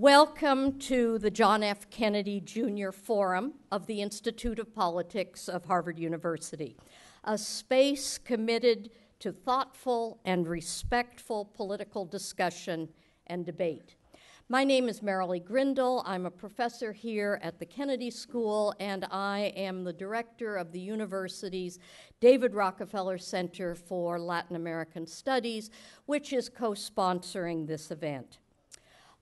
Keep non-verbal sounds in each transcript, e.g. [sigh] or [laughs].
Welcome to the John F. Kennedy Jr. Forum of the Institute of Politics of Harvard University, a space committed to thoughtful and respectful political discussion and debate. My name is Merilee Grindle. I'm a professor here at the Kennedy School, and I am the director of the university's David Rockefeller Center for Latin American Studies, which is co sponsoring this event.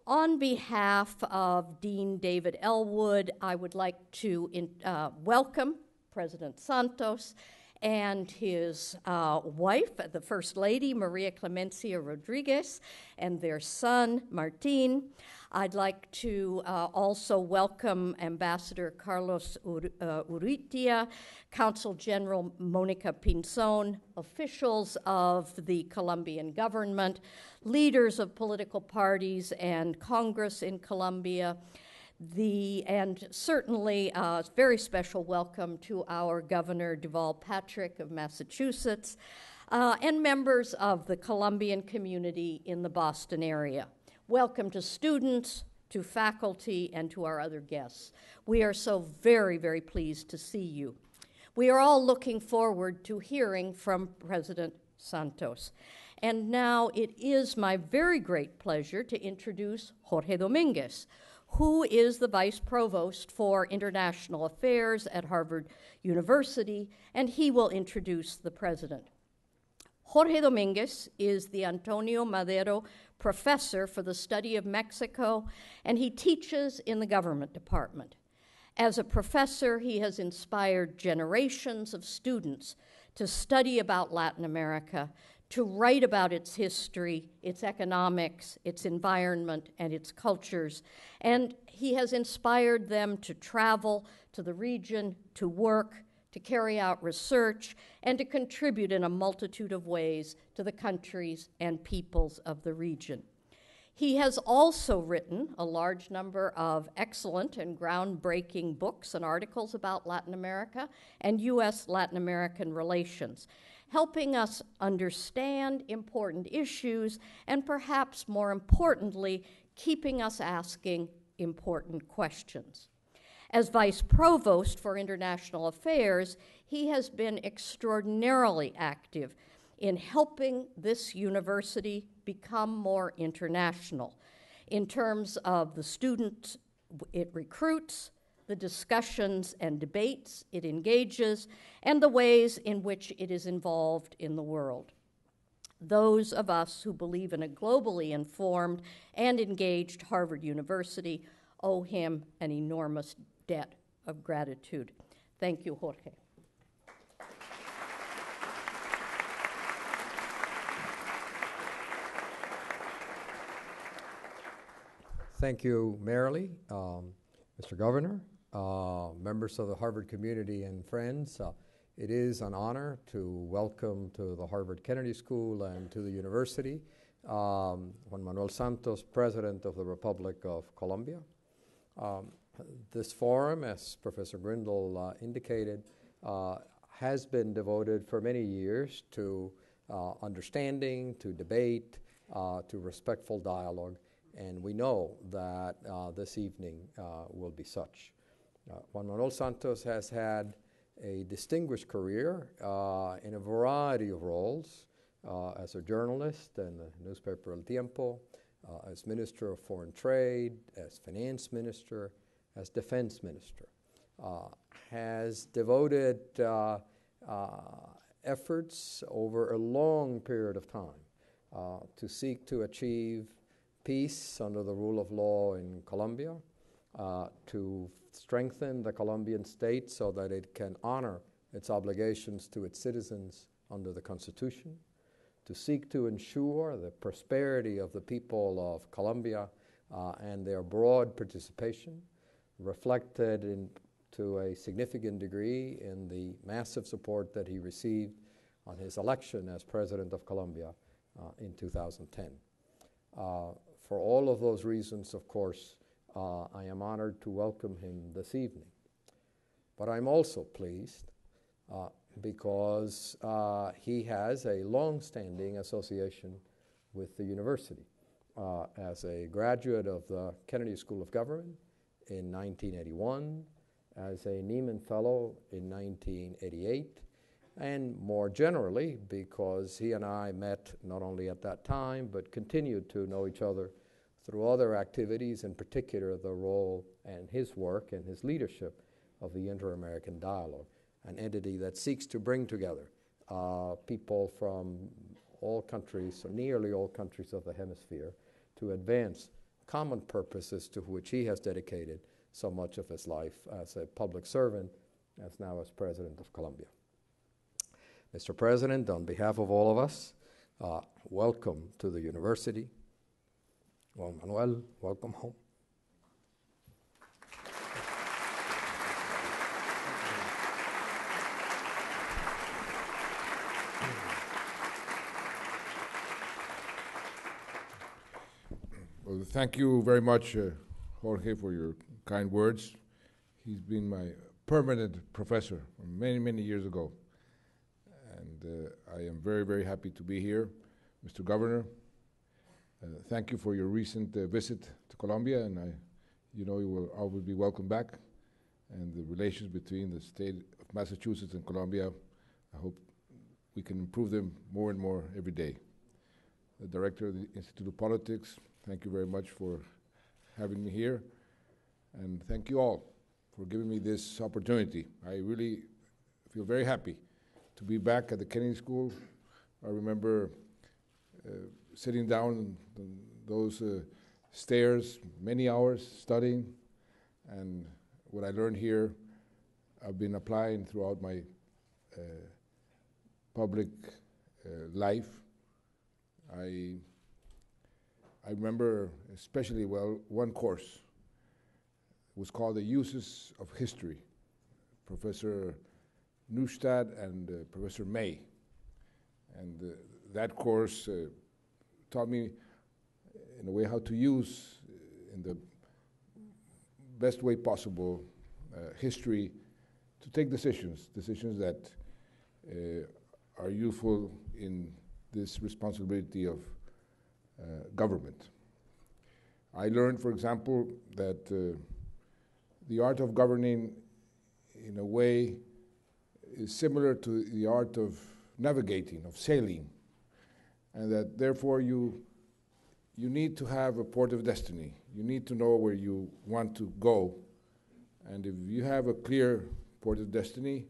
On behalf of Dean David Ellwood, I would like to in, uh, welcome President Santos and his uh, wife, the First Lady, Maria Clemencia Rodriguez, and their son, Martin. I'd like to uh, also welcome Ambassador Carlos Ur- uh, Urrutia, Consul General Monica Pinzon, officials of the Colombian government, leaders of political parties and Congress in Colombia, the, and certainly a very special welcome to our Governor Deval Patrick of Massachusetts uh, and members of the Colombian community in the Boston area. Welcome to students, to faculty, and to our other guests. We are so very, very pleased to see you. We are all looking forward to hearing from President Santos. And now it is my very great pleasure to introduce Jorge Dominguez, who is the Vice Provost for International Affairs at Harvard University, and he will introduce the President. Jorge Dominguez is the Antonio Madero Professor for the Study of Mexico, and he teaches in the Government Department. As a professor, he has inspired generations of students to study about Latin America, to write about its history, its economics, its environment, and its cultures. And he has inspired them to travel to the region, to work, to carry out research, and to contribute in a multitude of ways to the countries and peoples of the region. He has also written a large number of excellent and groundbreaking books and articles about Latin America and U.S. Latin American relations helping us understand important issues, and perhaps more importantly, keeping us asking important questions. As Vice Provost for International Affairs, he has been extraordinarily active in helping this university become more international in terms of the students it recruits, the discussions and debates it engages, and the ways in which it is involved in the world. Those of us who believe in a globally informed and engaged Harvard University owe him an enormous debt of gratitude. Thank you, Jorge. Thank you, Merilee, um, Mr. Governor, uh, members of the Harvard community and friends. Uh, it is an honor to welcome to the Harvard Kennedy School and to the university um, Juan Manuel Santos, President of the Republic of Colombia. Um, this forum, as Professor Grindle uh, indicated, uh, has been devoted for many years to uh, understanding, to debate, uh, to respectful dialogue, and we know that this evening will be such. Uh, Juan Manuel Santos has had a distinguished career uh, in a variety of roles uh, as a journalist in the newspaper El Tiempo, uh, as Minister of Foreign Trade, as Finance Minister, as Defense Minister. Uh, has devoted uh, efforts over a long period of time to seek to achieve peace under the rule of law in Colombia, to strengthen the Colombian state so that it can honor its obligations to its citizens under the Constitution, to seek to ensure the prosperity of the people of Colombia uh, and their broad participation, reflected in, to a significant degree in the massive support that he received on his election as President of Colombia uh, in 2010. Uh, for all of those reasons, of course, uh, I am honored to welcome him this evening. But I'm also pleased uh, because uh, he has a long standing association with the university. uh, as a graduate of the Kennedy School of Government in 1981, as a Nieman Fellow in 1988, and more generally because he and I met not only at that time but continued to know each other through other activities, in particular the role and his work and his leadership of the Inter American Dialogue, an entity that seeks to bring together uh, people from all countries, or nearly all countries of the hemisphere, to advance common purposes to which he has dedicated so much of his life as a public servant, as now as President of Colombia. Mr. President, on behalf of all of us, uh, welcome to the university. Juan Manuel, welcome home. Well, thank you very much, uh, Jorge, for your kind words. He's been my permanent professor many, many years ago. And uh, I am very, very happy to be here. Mr. Governor, thank you for your recent uh, visit to Colombia, and I, you know you will always be welcome back. And the relations between the state of Massachusetts and Colombia, I hope we can improve them more and more every day. The director of the Institute of Politics, thank you very much for having me here. And thank you all for giving me this opportunity. I really feel very happy to be back at the Kennedy School. I remember uh, sitting down those uh, stairs many hours studying, and what I learned here, I've been applying throughout my uh, public uh, life. I I remember especially well one course. It was called the Uses of History. Professor Neustadt and uh, Professor May, and uh, that course taught me, in a way, how to use uh, in the best way possible uh, history to take decisions, decisions that uh, are useful in this responsibility of uh, government. I learned, for example, that uh, the art of governing, in a way, is similar to the art of navigating, of sailing, and that therefore you, you need to have a port of destiny. You need to know where you want to go. And if you have a clear port of destiny,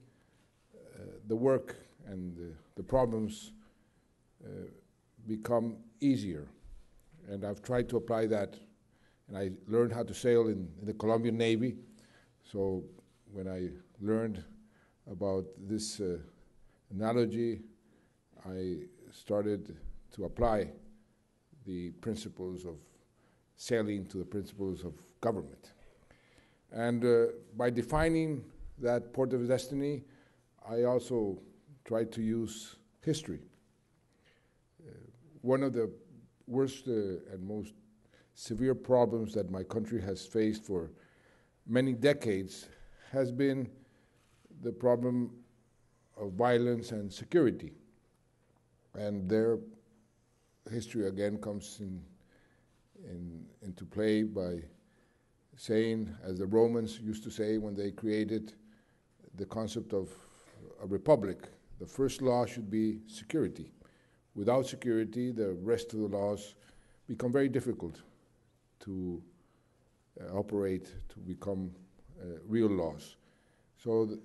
uh, the work and the, the problems uh, become easier. And I've tried to apply that. And I learned how to sail in, in the Colombian Navy. So when I learned about this uh, analogy, I started to apply the principles of sailing to the principles of government. And uh, by defining that port of destiny, I also tried to use history. Uh, one of the worst uh, and most severe problems that my country has faced for many decades has been the problem of violence and security. And their history again comes in, in, into play by saying, as the Romans used to say when they created the concept of a republic, the first law should be security. Without security, the rest of the laws become very difficult to uh, operate, to become uh, real laws. So th-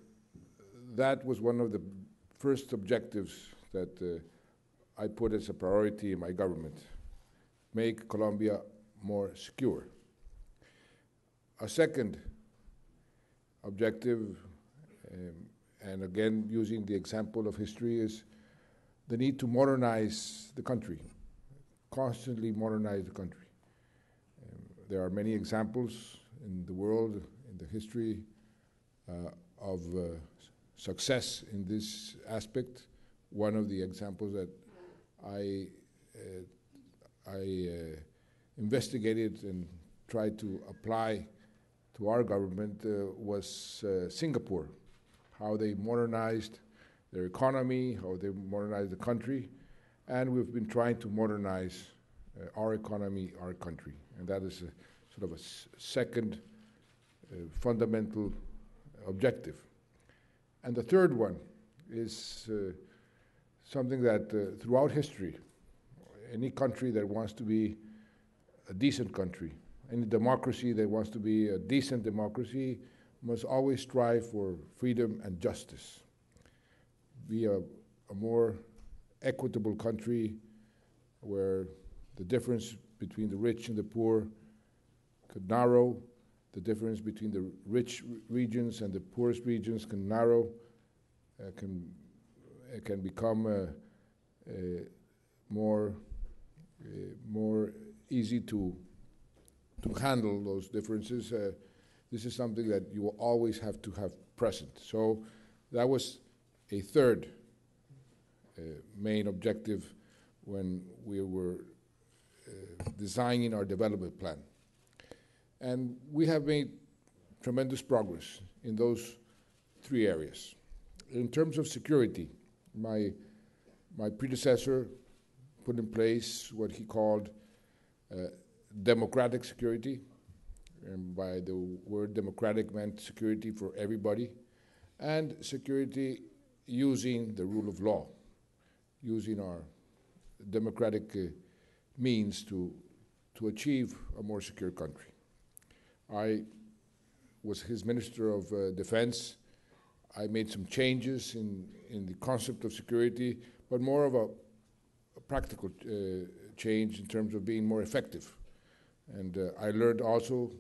that was one of the first objectives that uh, I put as a priority in my government make Colombia more secure. A second objective, um, and again using the example of history, is the need to modernize the country, constantly modernize the country. Um, there are many examples in the world, in the history uh, of uh, success in this aspect. One of the examples that I, uh, I uh, investigated and tried to apply to our government uh, was Singapore, how they modernized their economy, how they modernized the country, and we've been trying to modernize our economy, our country. And that is a, sort of a second fundamental objective. And the third one is uh, something that uh, throughout history, any country that wants to be a decent country, any democracy that wants to be a decent democracy, must always strive for freedom and justice. Be a, a more equitable country where the difference between the rich and the poor could narrow, the difference between the rich regions and the poorest regions can narrow, uh, can, can become uh, uh, more, uh, more easy to, to handle those differences. Uh, this is something that you will always have to have present. So that was a third uh, main objective when we were uh, designing our development plan. And we have made tremendous progress in those three areas. In terms of security, my, my predecessor put in place what he called uh, democratic security. And by the word democratic meant security for everybody, and security using the rule of law, using our democratic uh, means to, to achieve a more secure country. I was his Minister of uh, Defense. I made some changes in, in the concept of security, but more of a, a practical uh, change in terms of being more effective. And uh, I learned also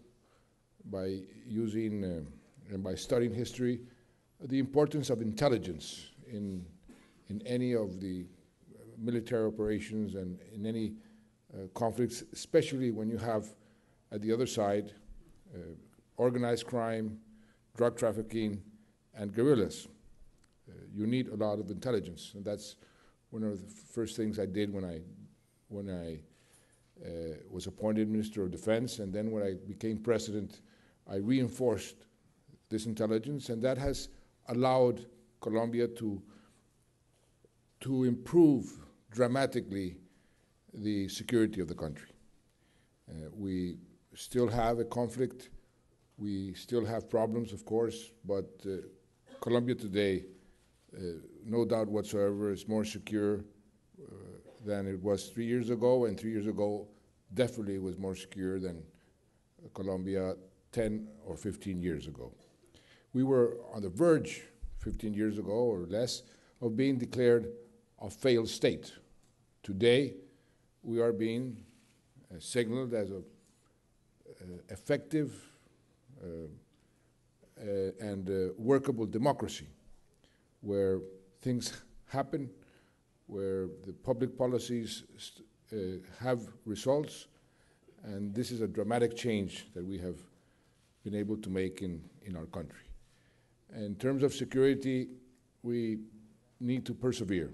by using uh, and by studying history the importance of intelligence in, in any of the military operations and in any uh, conflicts, especially when you have at the other side uh, organized crime, drug trafficking, and guerrillas. Uh, you need a lot of intelligence, and that's one of the first things I did when I when I uh, was appointed Minister of Defense, and then when I became President, I reinforced this intelligence, and that has allowed Colombia to to improve dramatically the security of the country. Uh, we still have a conflict. We still have problems, of course, but uh, Colombia today, uh, no doubt whatsoever, is more secure uh, than it was three years ago, and three years ago definitely was more secure than Colombia 10 or 15 years ago. We were on the verge 15 years ago or less of being declared a failed state. Today, we are being uh, signaled as a uh, effective uh, and uh, workable democracy where things [laughs] happen, where the public policies uh, have results, and this is a dramatic change that we have been able to make in, in our country. In terms of security, we need to persevere.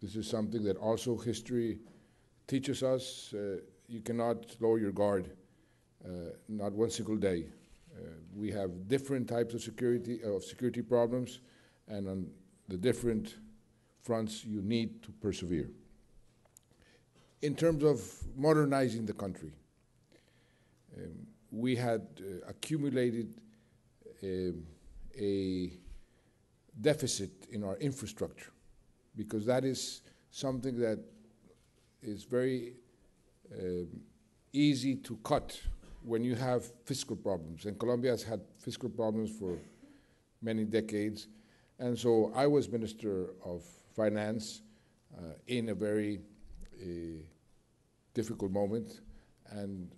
This is something that also history teaches us. Uh, you cannot lower your guard, uh, not one single day. Uh, we have different types of security of security problems, and on the different fronts, you need to persevere. In terms of modernizing the country, um, we had uh, accumulated um, a deficit in our infrastructure because that is something that is very um, easy to cut when you have fiscal problems. And Colombia has had fiscal problems for many decades. And so I was Minister of Finance uh, in a very uh, difficult moment. And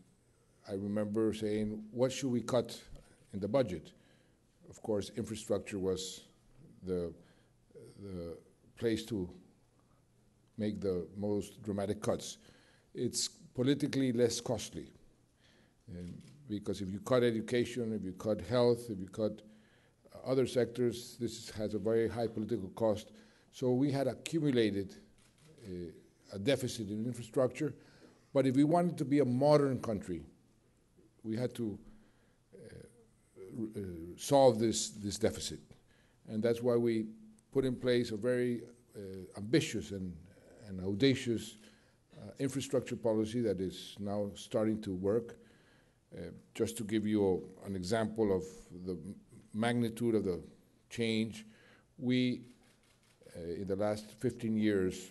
I remember saying, what should we cut in the budget? Of course, infrastructure was the, the place to make the most dramatic cuts. It's politically less costly. Um, because if you cut education, if you cut health, if you cut uh, other sectors, this has a very high political cost. So we had accumulated uh, a deficit in infrastructure. But if we wanted to be a modern country, we had to uh, uh, solve this, this deficit. And that's why we put in place a very uh, ambitious and, and audacious uh, infrastructure policy that is now starting to work. Uh, just to give you a, an example of the magnitude of the change, we, uh, in the last 15 years,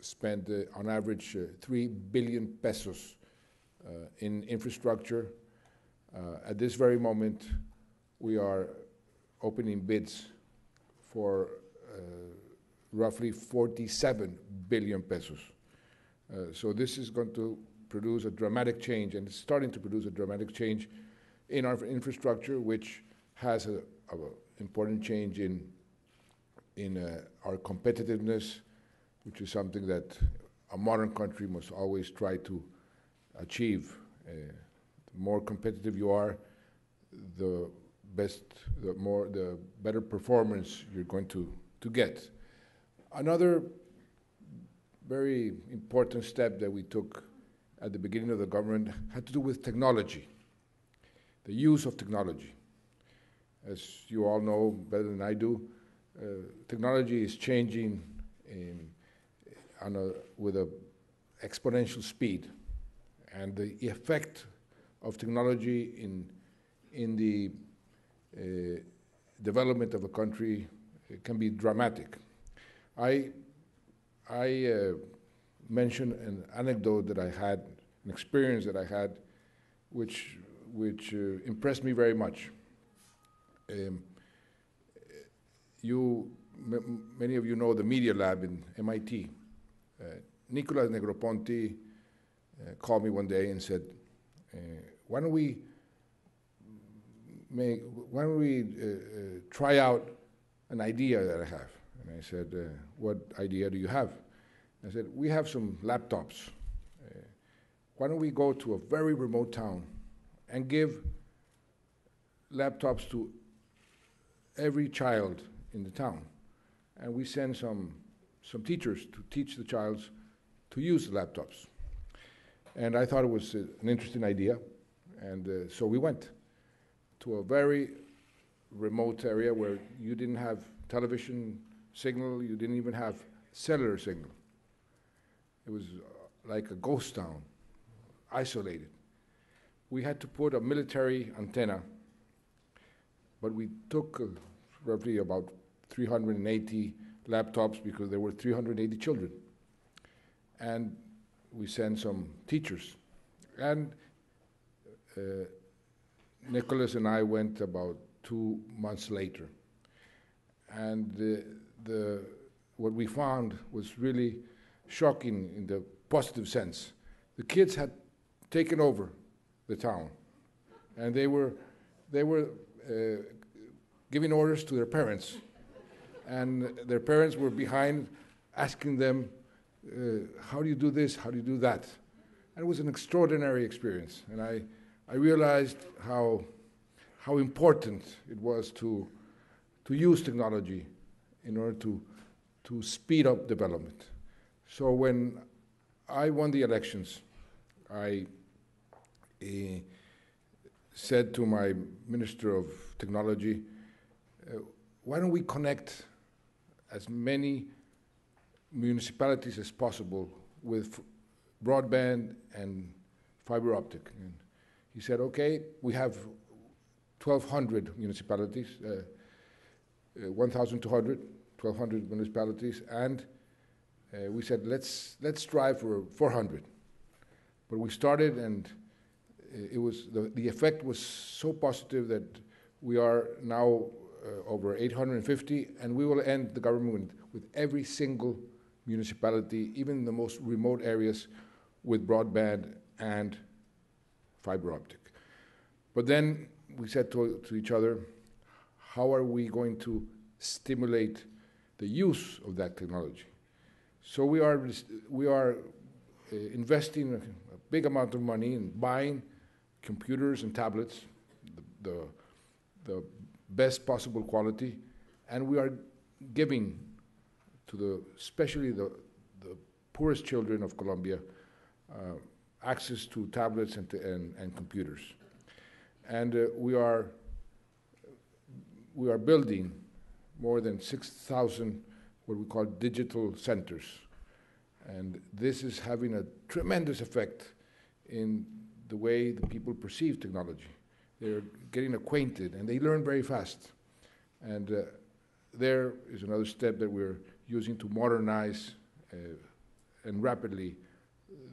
spent uh, on average uh, 3 billion pesos uh, in infrastructure. At this very moment, we are opening bids for roughly 47 billion pesos. So this is going to produce a dramatic change, and it's starting to produce a dramatic change in our infrastructure, which has an important change in in uh, our competitiveness, which is something that a modern country must always try to achieve. Uh, the more competitive you are, the best, the more, the better performance you're going to, to get. Another very important step that we took at the beginning of the government had to do with technology, the use of technology. As you all know better than I do, uh, technology is changing in, on a, with an exponential speed, and the effect of technology in, in the uh, development of a country can be dramatic. I, I uh, mentioned an anecdote that I had, an experience that I had, which, which uh, impressed me very much. Um, you, many of you know the Media Lab in MIT. Uh, Nicholas Negroponte uh, called me one day and said, uh, "Why don't we make? Why don't we uh, uh, try out an idea that I have?" And I said, "What idea do you have?" I said, "We have some laptops. why don't we go to a very remote town and give laptops to every child in the town. And we send some, some teachers to teach the child to use the laptops. And I thought it was uh, an interesting idea. And uh, so we went to a very remote area where you didn't have television signal, you didn't even have cellular signal. It was uh, like a ghost town, isolated. We had to put a military antenna, but we took uh, roughly about 380 laptops because there were 380 children. And we sent some teachers. And uh, Nicholas and I went about two months later. And the, the, what we found was really shocking in the positive sense. The kids had taken over the town, and they were, they were uh, giving orders to their parents. And their parents were behind asking them, uh, How do you do this? How do you do that? And it was an extraordinary experience. And I, I realized how, how important it was to, to use technology in order to, to speed up development. So when I won the elections, I uh, said to my Minister of Technology, uh, why don't we connect as many municipalities as possible with broadband and fiber optic? And he said, okay, we have 1,200 municipalities, uh, uh, 1,200, 1,200 municipalities, and uh, we said, let's, let's strive for 400. But we started, and uh, it was the, the effect was so positive that we are now uh, over 850, and we will end the government with every single municipality, even the most remote areas, with broadband and fiber optic. But then we said to, to each other, how are we going to stimulate the use of that technology? So we are, we are uh, investing a big amount of money in buying computers and tablets, the, the, the best possible quality, and we are giving to the, especially the, the poorest children of Colombia, uh, access to tablets and, to, and, and, computers. And uh, we are we are building more than 6,000 what we call digital centers. And this is having a tremendous effect in the way the people perceive technology. They're getting acquainted and they learn very fast. And uh, there is another step that we're using to modernize uh, and rapidly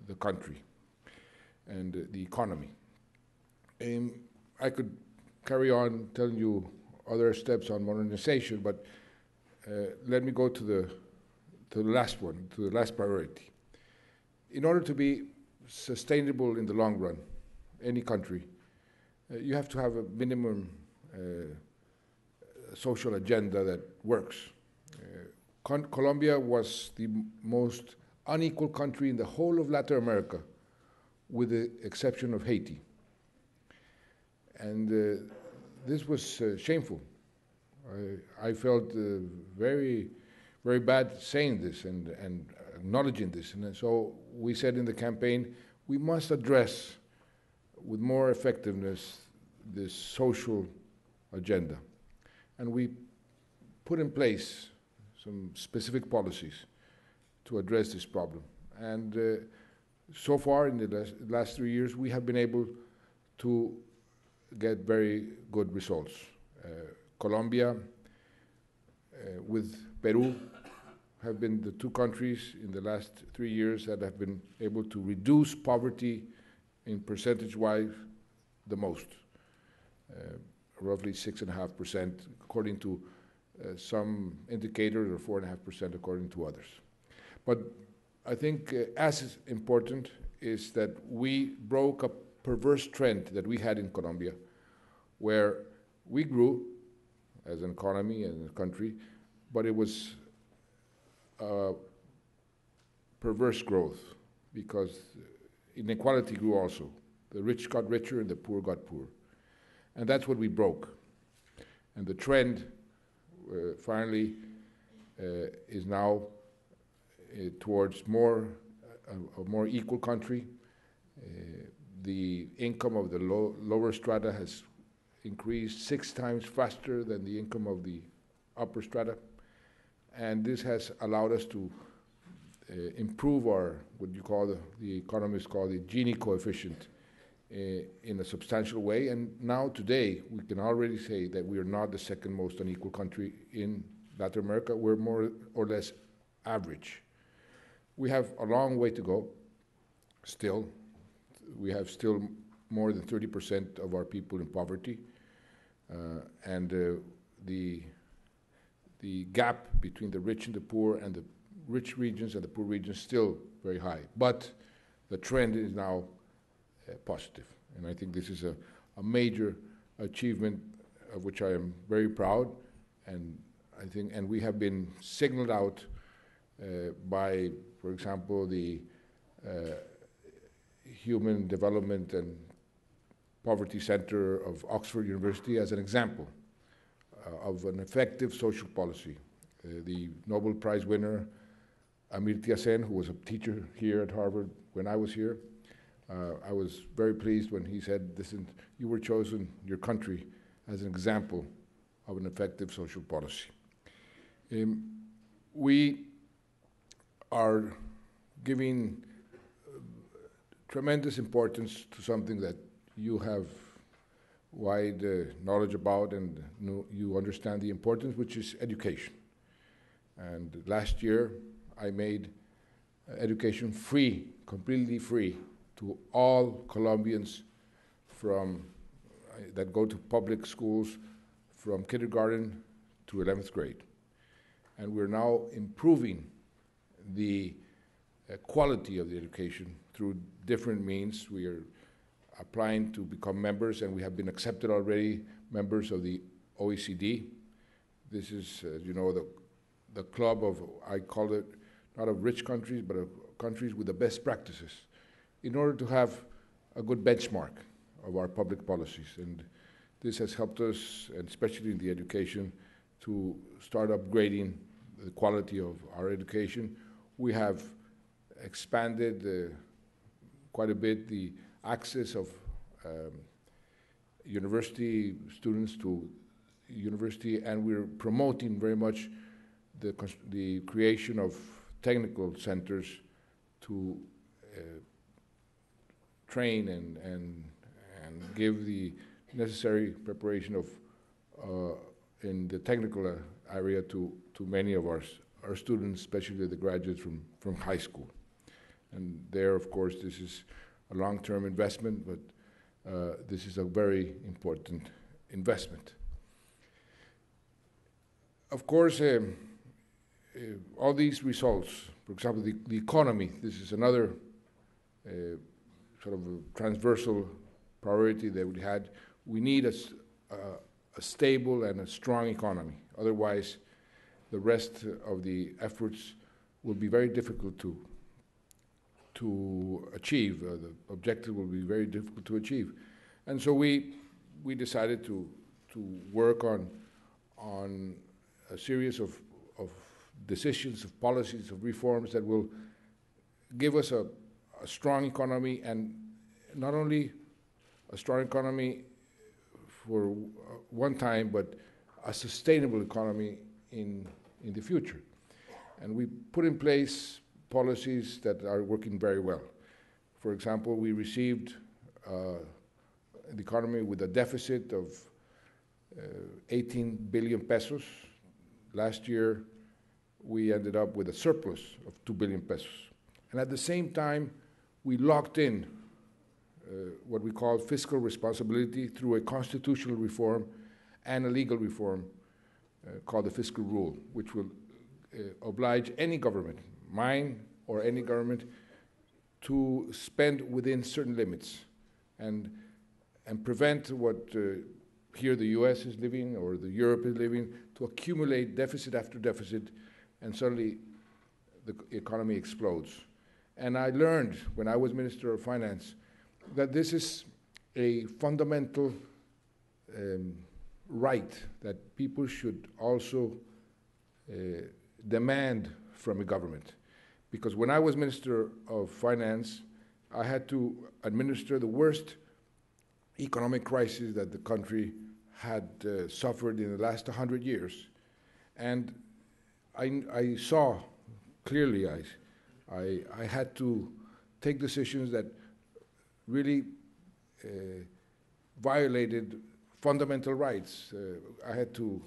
the country and uh, the economy. I could carry on telling you other steps on modernization, but let me go to the, to the last one, to the last priority. In order to be sustainable in the long run, any country, uh, you have to have a minimum uh, social agenda that works. Uh, Colombia was the most unequal country in the whole of Latin America, with the exception of Haiti. And uh, this was uh, shameful. I, I felt uh, very, very bad saying this and, and acknowledging this. And so we said in the campaign, we must address with more effectiveness this social agenda. And we put in place some specific policies to address this problem. And uh, so far, in the last, last, three years, we have been able to get very good results. Uh, Colombia uh, with Peru have been the two countries in the last three years that have been able to reduce poverty in percentage-wise the most, uh, roughly six and a half percent, according to uh, some indicators, or four and a half percent according to others. But I think uh, as important is that we broke a perverse trend that we had in Colombia, where we grew as an economy and a country, but it was uh, perverse growth because inequality grew also. The rich got richer and the poor got poorer. And that's what we broke. And the trend uh, finally uh, is now uh, towards more a, a, more equal country. Uh, the income of the low, lower strata has increased six times faster than the income of the upper strata. And this has allowed us to uh, improve our, what you call the, the economists call the Gini coefficient uh, in a substantial way. And now, today, we can already say that we are not the second most unequal country in Latin America. We're more or less average. We have a long way to go still. We have still more than 30% of our people in poverty. Uh, and uh, the, the gap between the rich and the poor and the rich regions and the poor regions still very high. But the trend is now uh, positive. And I think this is a, a major achievement of which I am very proud. And I think, and we have been signaled out uh, by, for example, the uh, Human Development and Poverty Center of Oxford University as an example uh, of an effective social policy. Uh, the Nobel Prize winner, Amartya Sen, who was a teacher here at Harvard when I was here, uh, I was very pleased when he said, Listen, you were chosen, your country, as an example of an effective social policy. Um, we are giving uh, tremendous importance to something that you have wide uh, knowledge about and know, you understand the importance, which is education. And last year, I made uh, education free, completely free, to all Colombians from uh, that go to public schools from kindergarten to 11th grade. And we're now improving the uh, quality of the education through different means. We are applying to become members, and we have been accepted already members of the OECD. This is, as you know, the, the club of, I call it, not of rich countries, but of countries with the best practices, in order to have a good benchmark of our public policies. And this has helped us, and especially in the education, to start upgrading the quality of our education. We have expanded uh, quite a bit the access of um, university students to university, and we're promoting very much the, the creation of technical centers to uh, train and, and, and give the necessary preparation of uh, in the technical uh, area to, to many of our, our students, especially the graduates from, from high school. And there, of course, this is a long-term investment, but uh, this is a very important investment. Of course, um, uh, all these results, for example, the, the economy, this is another uh, sort of transversal priority that we had. We need a, uh, a stable and a strong economy. Otherwise, the rest of the efforts will be very difficult to, to achieve. Uh, the objective will be very difficult to achieve. And so we, we decided to, to work on, on a series of, of decisions, of policies, of reforms that will give us a, a strong economy and not only a strong economy for one time, but a sustainable economy in, in the future. And we put in place policies that are working very well. For example, we received uh, the economy with a deficit of uh, 18 billion pesos. Last year, we ended up with a surplus of 2 billion pesos. And at the same time, we locked in uh, what we call fiscal responsibility through a constitutional reform and a legal reform uh, called the fiscal rule, which will uh, oblige any government, mine or any government, to spend within certain limits and, and prevent what uh, here the US is living or the Europe is living to accumulate deficit after deficit and suddenly the economy explodes. And I learned when I was Minister of Finance that this is a fundamental um, right that people should also uh, demand from a government. Because when I was Minister of Finance, I had to administer the worst economic crisis that the country had uh, suffered in the last 100 years. And I, I saw clearly, I, I, I had to take decisions that really uh, violated fundamental rights. Uh, I had to,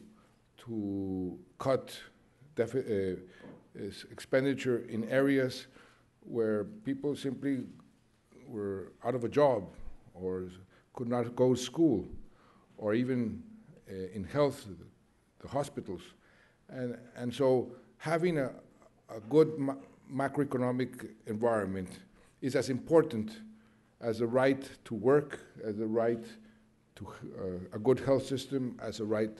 to cut uh, expenditure in areas where people simply were out of a job or could not go to school or even uh, in health, the hospitals. And, and so having a, a good ma- macroeconomic environment is as important as a right to work, as a right to uh, a good health system, as a right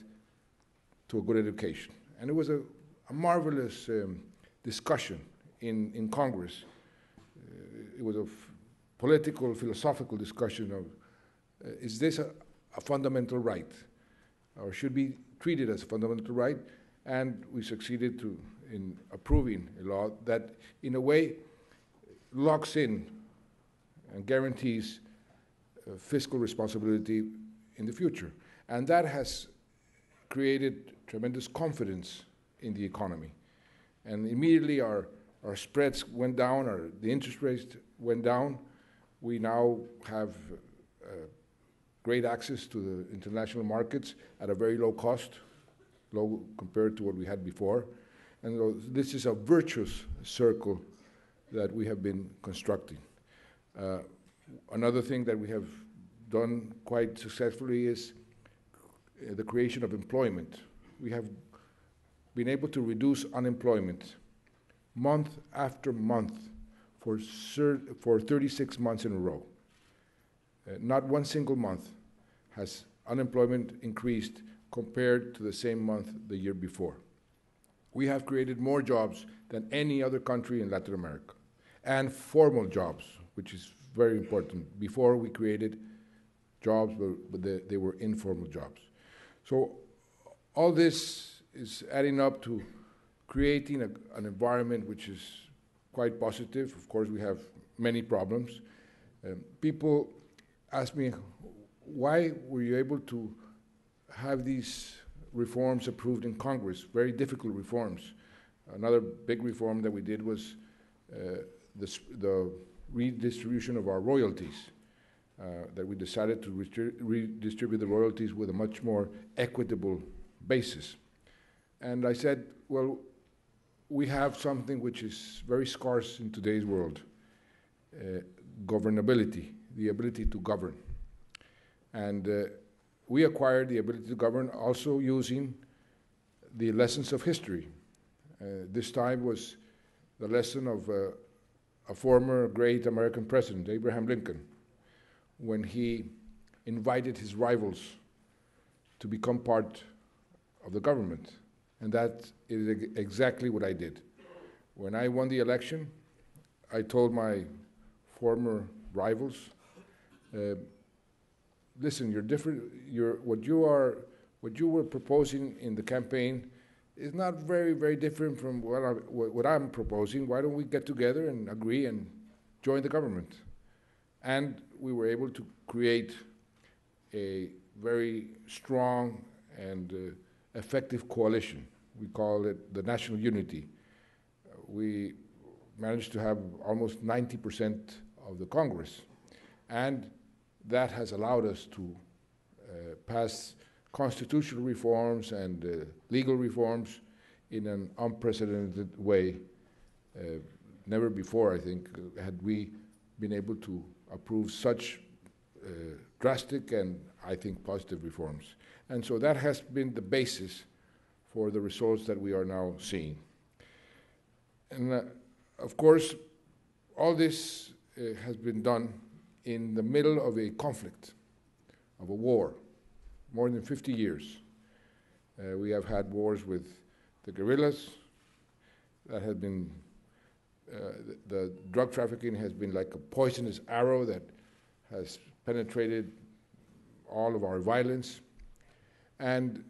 to a good education. And it was a, a marvelous um, discussion in, in Congress. Uh, it was a political, philosophical discussion of uh, is this a, a fundamental right or should be treated as a fundamental right? And we succeeded to, in approving a law that, in a way, locks in and guarantees uh, fiscal responsibility in the future. And that has created tremendous confidence in the economy. And immediately our, our spreads went down, our, the interest rates went down. We now have uh, great access to the international markets at a very low cost, low compared to what we had before. And this is a virtuous circle that we have been constructing. Uh, another thing that we have done quite successfully is uh, the creation of employment. We have been able to reduce unemployment month after month for, for 36 months in a row. Uh, not one single month has unemployment increased compared to the same month the year before. We have created more jobs than any other country in Latin America, and formal jobs, which is very important. Before we created jobs, but they, they were informal jobs. So all this is adding up to creating a, an environment which is quite positive. Of course, we have many problems. Um, people ask me, why were you able to have these reforms approved in Congress? Very difficult reforms. Another big reform that we did was uh, the, the redistribution of our royalties. Uh, that we decided to redistribute the royalties with a much more equitable basis. And I said, well, we have something which is very scarce in today's world uh, governability, the ability to govern. And uh, we acquired the ability to govern also using the lessons of history. Uh, this time was the lesson of uh, a former great American president, Abraham Lincoln, when he invited his rivals to become part of the government. And that is exactly what I did. When I won the election, I told my former rivals, uh, listen, you're different, you're, what, you are, what you were proposing in the campaign is not very, very different from what, I, what I'm proposing. Why don't we get together and agree and join the government? And we were able to create a very strong and uh, effective coalition. We call it the National Unity. Uh, we managed to have almost 90% of the Congress. And that has allowed us to uh, pass constitutional reforms and uh, legal reforms in an unprecedented way. Uh, never before, I think, had we been able to approve such uh, drastic and, I think, positive reforms. And so that has been the basis for the results that we are now seeing. And uh, of course, all this uh, has been done in the middle of a conflict, of a war, more than 50 years. Uh, we have had wars with the guerrillas that have been uh, the, the, drug trafficking has been like a poisonous arrow that has penetrated all of our violence. And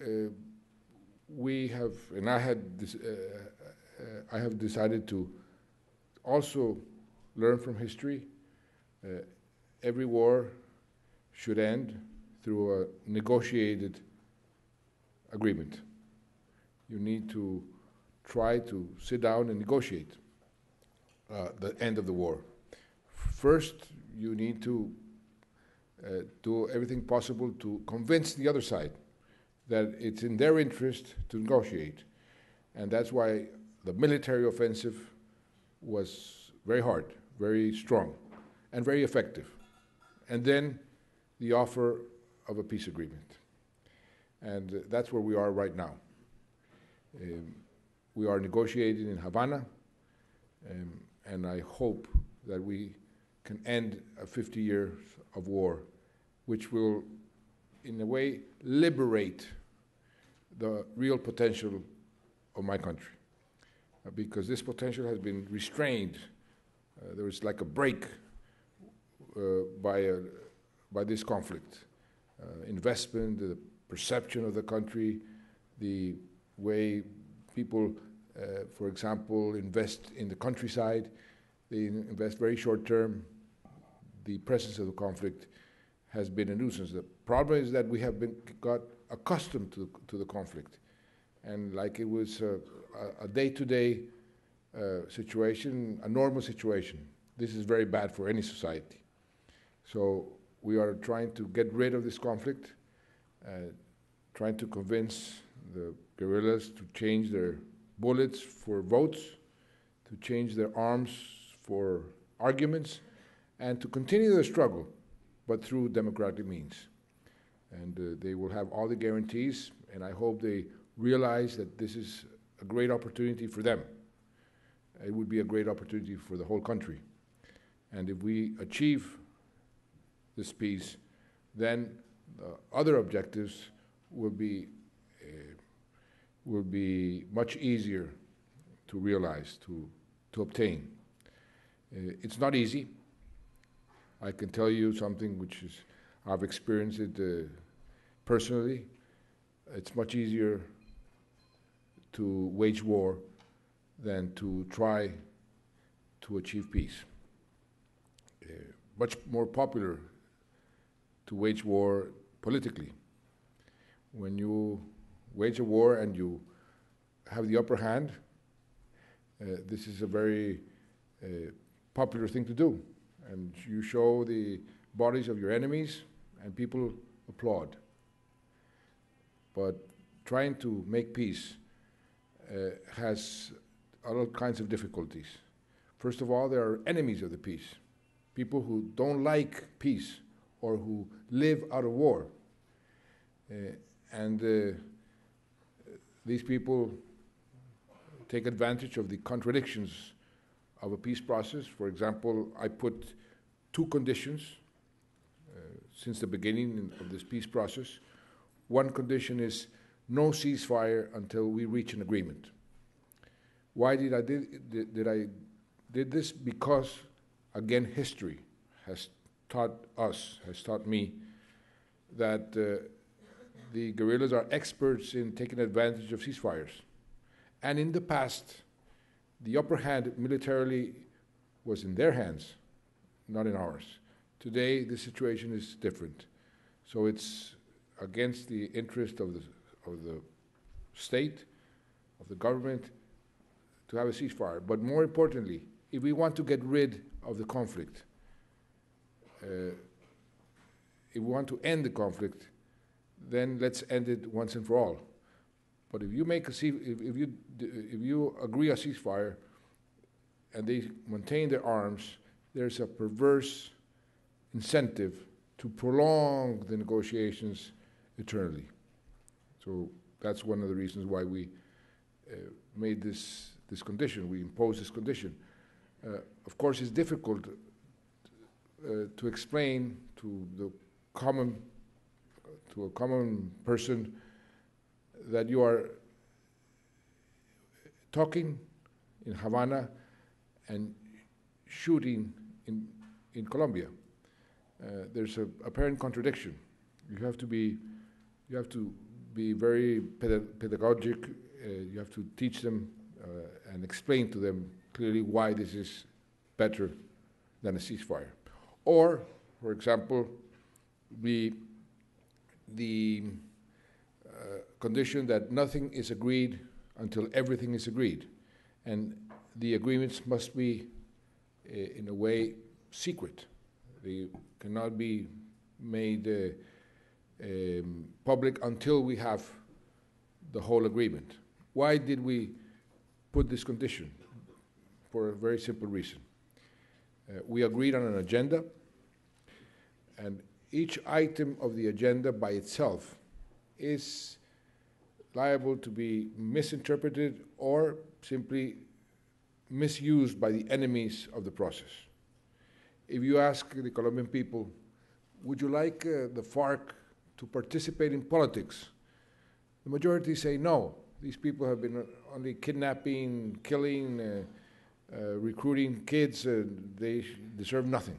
uh, we have, and I had, this, uh, uh, I have decided to also learn from history. Uh, every war should end through a negotiated agreement. You need to try to sit down and negotiate uh, the end of the war. First, you need to uh, do everything possible to convince the other side that it's in their interest to negotiate. And that's why the military offensive was very hard, very strong, and very effective. And then the offer of a peace agreement. And uh, that's where we are right now. Um, we are negotiating in Havana. Um, and I hope that we can end a 50 years of war, which will, in a way, liberate the real potential of my country. Uh, because this potential has been restrained. Uh, there was like a brake uh, by, a, by this conflict. Uh, investment, the perception of the country, the way people uh, for example, invest in the countryside. They invest very short term. The presence of the conflict has been a nuisance. The problem is that we have been got accustomed to, to the conflict. And like it was a day to day situation, a normal situation. This is very bad for any society. So we are trying to get rid of this conflict, uh, trying to convince the guerrillas to change their bullets for votes, to change their arms for arguments, and to continue the struggle, but through democratic means. And uh, they will have all the guarantees, and I hope they realize that this is a great opportunity for them. It would be a great opportunity for the whole country. And if we achieve this peace, then the other objectives will be will be much easier to realize, to, to obtain. Uh, it's not easy. I can tell you something which is, I've experienced it uh, personally. It's much easier to wage war than to try to achieve peace. Uh, much more popular to wage war politically. When you wage a war and you have the upper hand, uh, this is a very a popular thing to do. And you show the bodies of your enemies, and people applaud. But trying to make peace uh, has all kinds of difficulties. First of all, there are enemies of the peace, people who don't like peace or who live out of war. Uh, and uh, these people take advantage of the contradictions of a peace process. For example, I put two conditions uh, since the beginning of this peace process. One condition is no ceasefire until we reach an agreement. Why did I did, did, did I did this? Because again, history has taught us, has taught me that uh, the guerrillas are experts in taking advantage of ceasefires. And in the past, the upper hand militarily was in their hands, not in ours. Today, the situation is different. So it's against the interest of the, of the state, of the government, to have a ceasefire. But more importantly, if we want to get rid of the conflict, uh, if we want to end the conflict, then let's end it once and for all. But if you make a if, if you if you agree a ceasefire, and they maintain their arms, there's a perverse incentive to prolong the negotiations eternally. So that's one of the reasons why we uh, made this this condition. We imposed this condition. Uh, of course, it's difficult uh, to explain to the common to a common person that you are talking in Havana and shooting in, in Colombia. Uh, there's a apparent contradiction. You have to be, you have to be very pedagogic. Uh, you have to teach them uh, and explain to them clearly why this is better than a ceasefire. Or, for example, be the uh, condition that nothing is agreed until everything is agreed. And the agreements must be, uh, in a way, secret. They cannot be made uh, um, public until we have the whole agreement. Why did we put this condition? For a very simple reason. Uh, we agreed on an agenda, and each item of the agenda by itself is liable to be misinterpreted or simply misused by the enemies of the process. If you ask the Colombian people, would you like uh, the FARC to participate in politics? The majority say no. These people have been only kidnapping, killing, uh, uh, recruiting kids. Uh, they deserve nothing.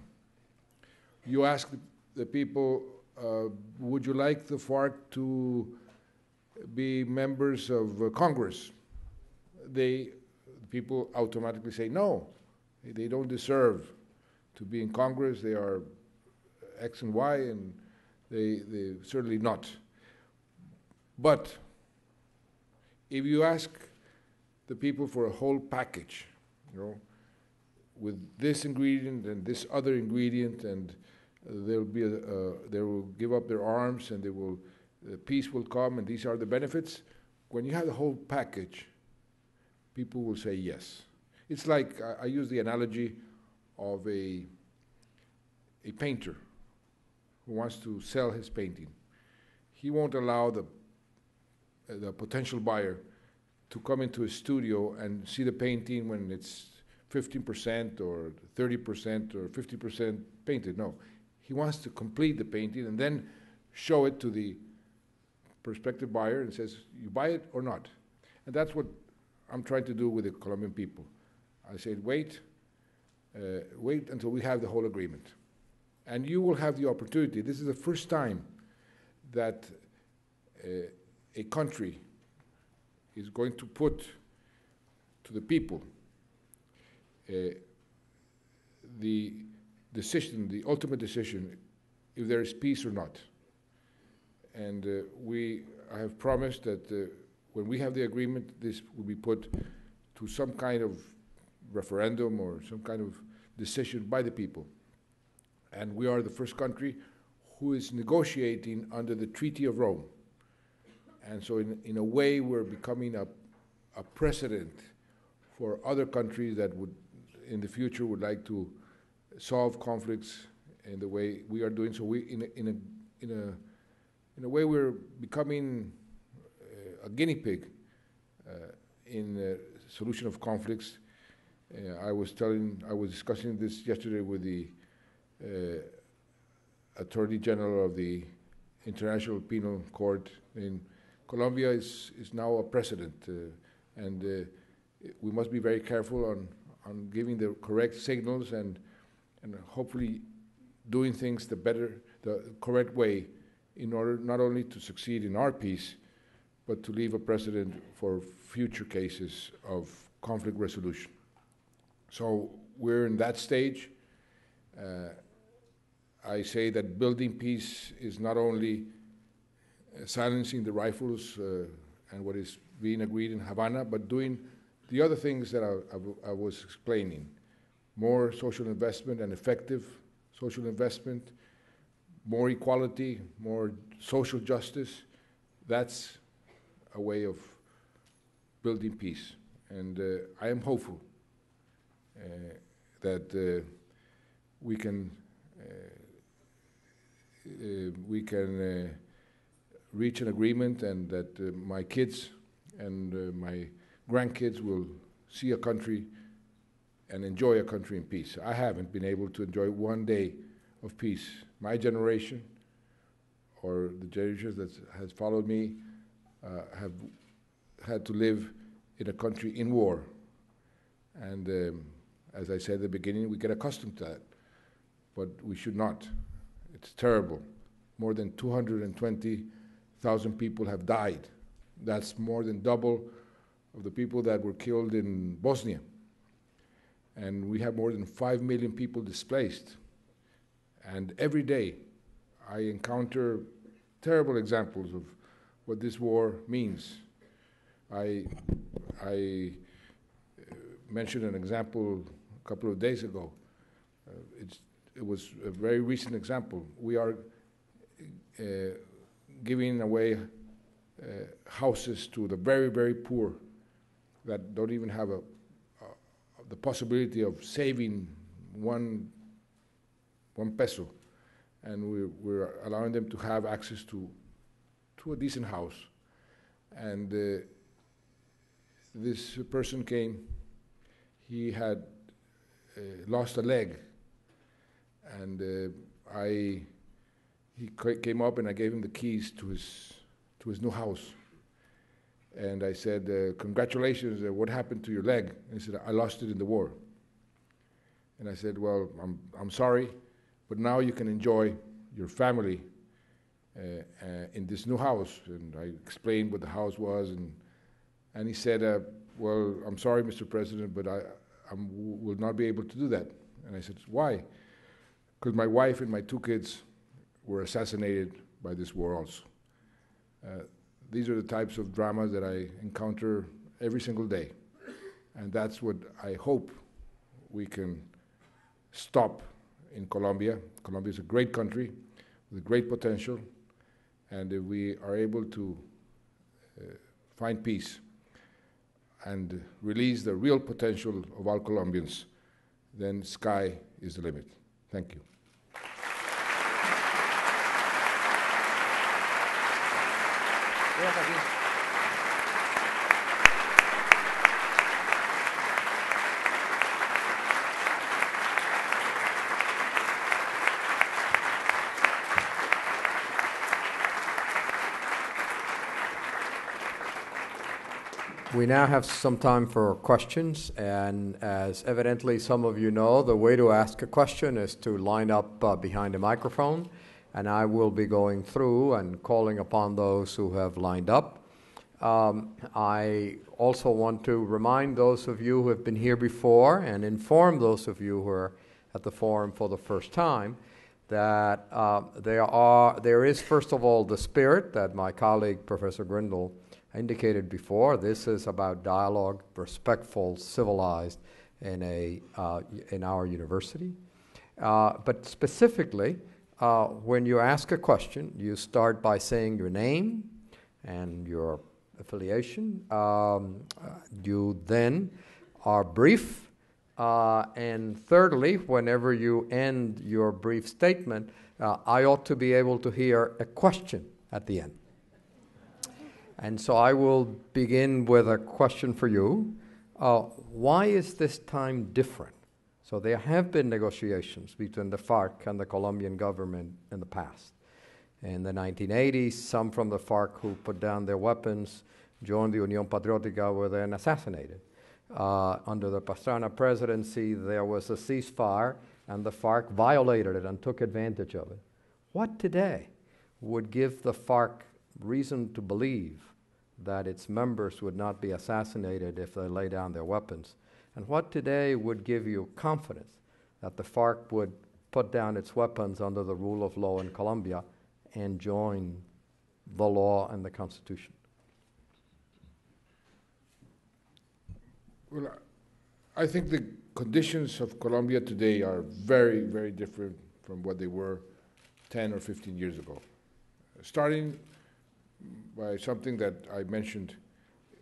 You ask the people, uh, would you like the FARC to be members of uh, Congress? They, people automatically say no. They don't deserve to be in Congress. They are X and Y, and they, they certainly not. But if you ask the people for a whole package, you know, with this ingredient and this other ingredient and they'll be a, uh, they will give up their arms and they will uh, peace will come and these are the benefits when you have the whole package people will say yes. It's like I, I use the analogy of a a painter who wants to sell his painting. He won't allow the uh, the potential buyer to come into his studio and see the painting when it's 15% or 30% or 50% painted. No. He wants to complete the painting and then show it to the prospective buyer and says, you buy it or not. And that's what I'm trying to do with the Colombian people. I said, wait, uh, wait until we have the whole agreement. And you will have the opportunity. This is the first time that uh, a country is going to put to the people uh, the decision, the ultimate decision, if there is peace or not. And uh, we I have promised that uh, when we have the agreement, this will be put to some kind of referendum or some kind of decision by the people. And we are the first country who is negotiating under the Treaty of Rome. And so, in, in a way, we're becoming a, a precedent for other countries that would, in the future, would like to solve conflicts in the way we are doing. So, we, in a, in a, in a, in a way, we're becoming uh, a guinea pig uh, in the solution of conflicts. Uh, I was telling, I was discussing this yesterday with the uh, Attorney General of the International Penal Court in Colombia is, is now a precedent, uh, and we must be very careful on, on giving the correct signals and, and hopefully doing things the better, the correct way in order not only to succeed in our peace, but to leave a precedent for future cases of conflict resolution. So we're in that stage. Uh, I say that building peace is not only uh, silencing the rifles uh, and what is being agreed in Havana, but doing the other things that I, I, I was explaining more social investment and effective social investment, more equality, more social justice. That's a way of building peace. And uh, I am hopeful uh, that uh, we can uh, uh, we can reach an agreement and that my kids and my grandkids will see a country and enjoy a country in peace. I haven't been able to enjoy one day of peace. My generation, or the generations that has followed me, uh, have had to live in a country in war. And um, as I said at the beginning, we get accustomed to that, but we should not. It's terrible. More than 220,000 people have died. That's more than double of the people that were killed in Bosnia. And we have more than 5 million people displaced. And every day I encounter terrible examples of what this war means. I, I uh, mentioned an example a couple of days ago. Uh, it was a very recent example. We are uh, giving away uh, houses to the very, very poor that don't even have a, the possibility of saving one, one peso. And we, we're allowing them to have access to, to a decent house. And uh, this person came, he had uh, lost a leg and uh, I he came up and I gave him the keys to his to his new house. And I said, uh, "Congratulations! Uh, what happened to your leg?" And he said, "I lost it in the war." And I said, "Well, I'm I'm sorry, but now you can enjoy your family uh, uh, in this new house." And I explained what the house was, and and he said, uh, "Well, I'm sorry, Mr. President, but I I will not be able to do that." And I said, "Why?" because my wife and my two kids were assassinated by this war also. These are the types of dramas that I encounter every single day. And that's what I hope we can stop in Colombia. Colombia is a great country with great potential. And if we are able to uh, find peace and release the real potential of all Colombians, then sky is the limit. Thank you. We now have some time for questions, and as evidently some of you know, the way to ask a question is to line up uh, behind a microphone, and I will be going through and calling upon those who have lined up. Um, I also want to remind those of you who have been here before and inform those of you who are at the forum for the first time that uh, there, are, there is, first of all, the spirit that my colleague, Professor Grindle, indicated before, this is about dialogue, respectful, civilized, in, a, uh, in our university. Uh, but specifically, uh, when you ask a question, you start by saying your name and your affiliation. Um, uh, you then are brief. Uh, and thirdly, whenever you end your brief statement, uh, I ought to be able to hear a question at the end. And so I will begin with a question for you. Uh, why is this time different? So there have been negotiations between the FARC and the Colombian government in the past. In the 1980s, some from the FARC who put down their weapons joined the Unión Patriótica were then assassinated. Uh, under the Pastrana presidency, there was a ceasefire, and the FARC violated it and took advantage of it. What today would give the FARC reason to believe that its members would not be assassinated if they lay down their weapons? And what today would give you confidence that the FARC would put down its weapons under the rule of law in Colombia and join the law and the Constitution? Well, I think the conditions of Colombia today are very, very different from what they were 10 or 15 years ago. Starting by something that I mentioned,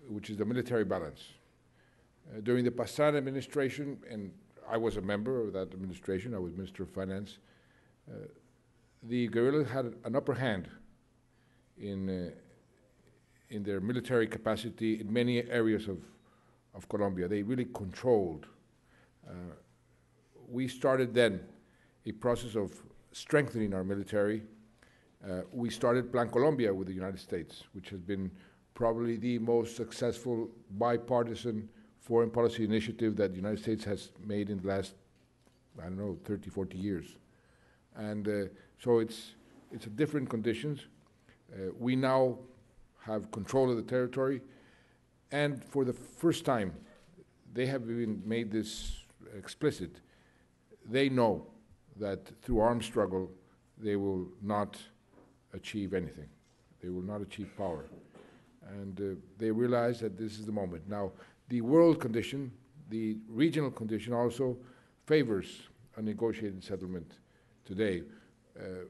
which is the military balance. Uh, during the Pastrana administration, and I was a member of that administration, I was Minister of Finance, uh, the guerrillas had an upper hand in, uh, in their military capacity in many areas of, of Colombia. They really controlled. Uh, we started then a process of strengthening our military. Uh, we started Plan Colombia with the United States, which has been probably the most successful bipartisan foreign policy initiative that the United States has made in the last, I don't know, 30, 40 years. And uh, so it's, it's a different conditions. Uh, we now have control of the territory, and for the first time, they have even made this explicit. They know that through armed struggle, they will not achieve anything. They will not achieve power. And uh, they realize that this is the moment. Now, the world condition, the regional condition also favors a negotiated settlement today. Uh,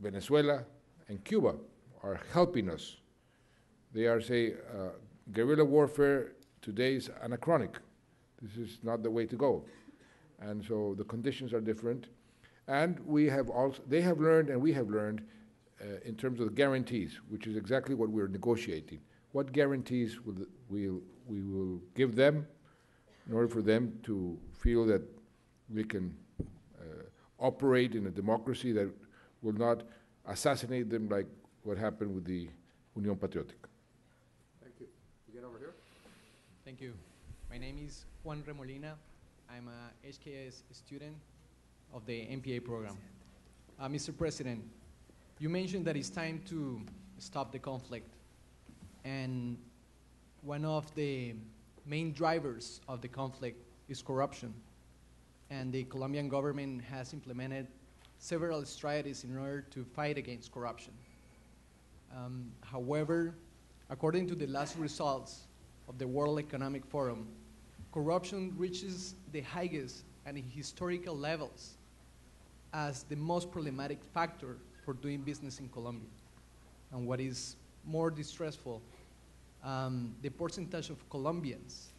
Venezuela and Cuba are helping us. They are saying uh, guerrilla warfare today is anachronic. This is not the way to go, and so the conditions are different. And we have also they have learned and we have learned in terms of the guarantees, which is exactly what we're negotiating. What guarantees will we we will give them in order for them to feel that we can uh, operate in a democracy that will not assassinate them like what happened with the Unión Patriótica. Thank you. You get over here. Thank you. My name is Juan Remolina. I'm a HKS student of the MPA program. Uh, Mr. President, you mentioned that it's time to stop the conflict. And one of the main drivers of the conflict is corruption. And the Colombian government has implemented several strategies in order to fight against corruption. Um, however, according to the last results of the World Economic Forum, corruption reaches the highest and historical levels as the most problematic factor for doing business in Colombia. And what is more distressful, um, the percentage of Colombians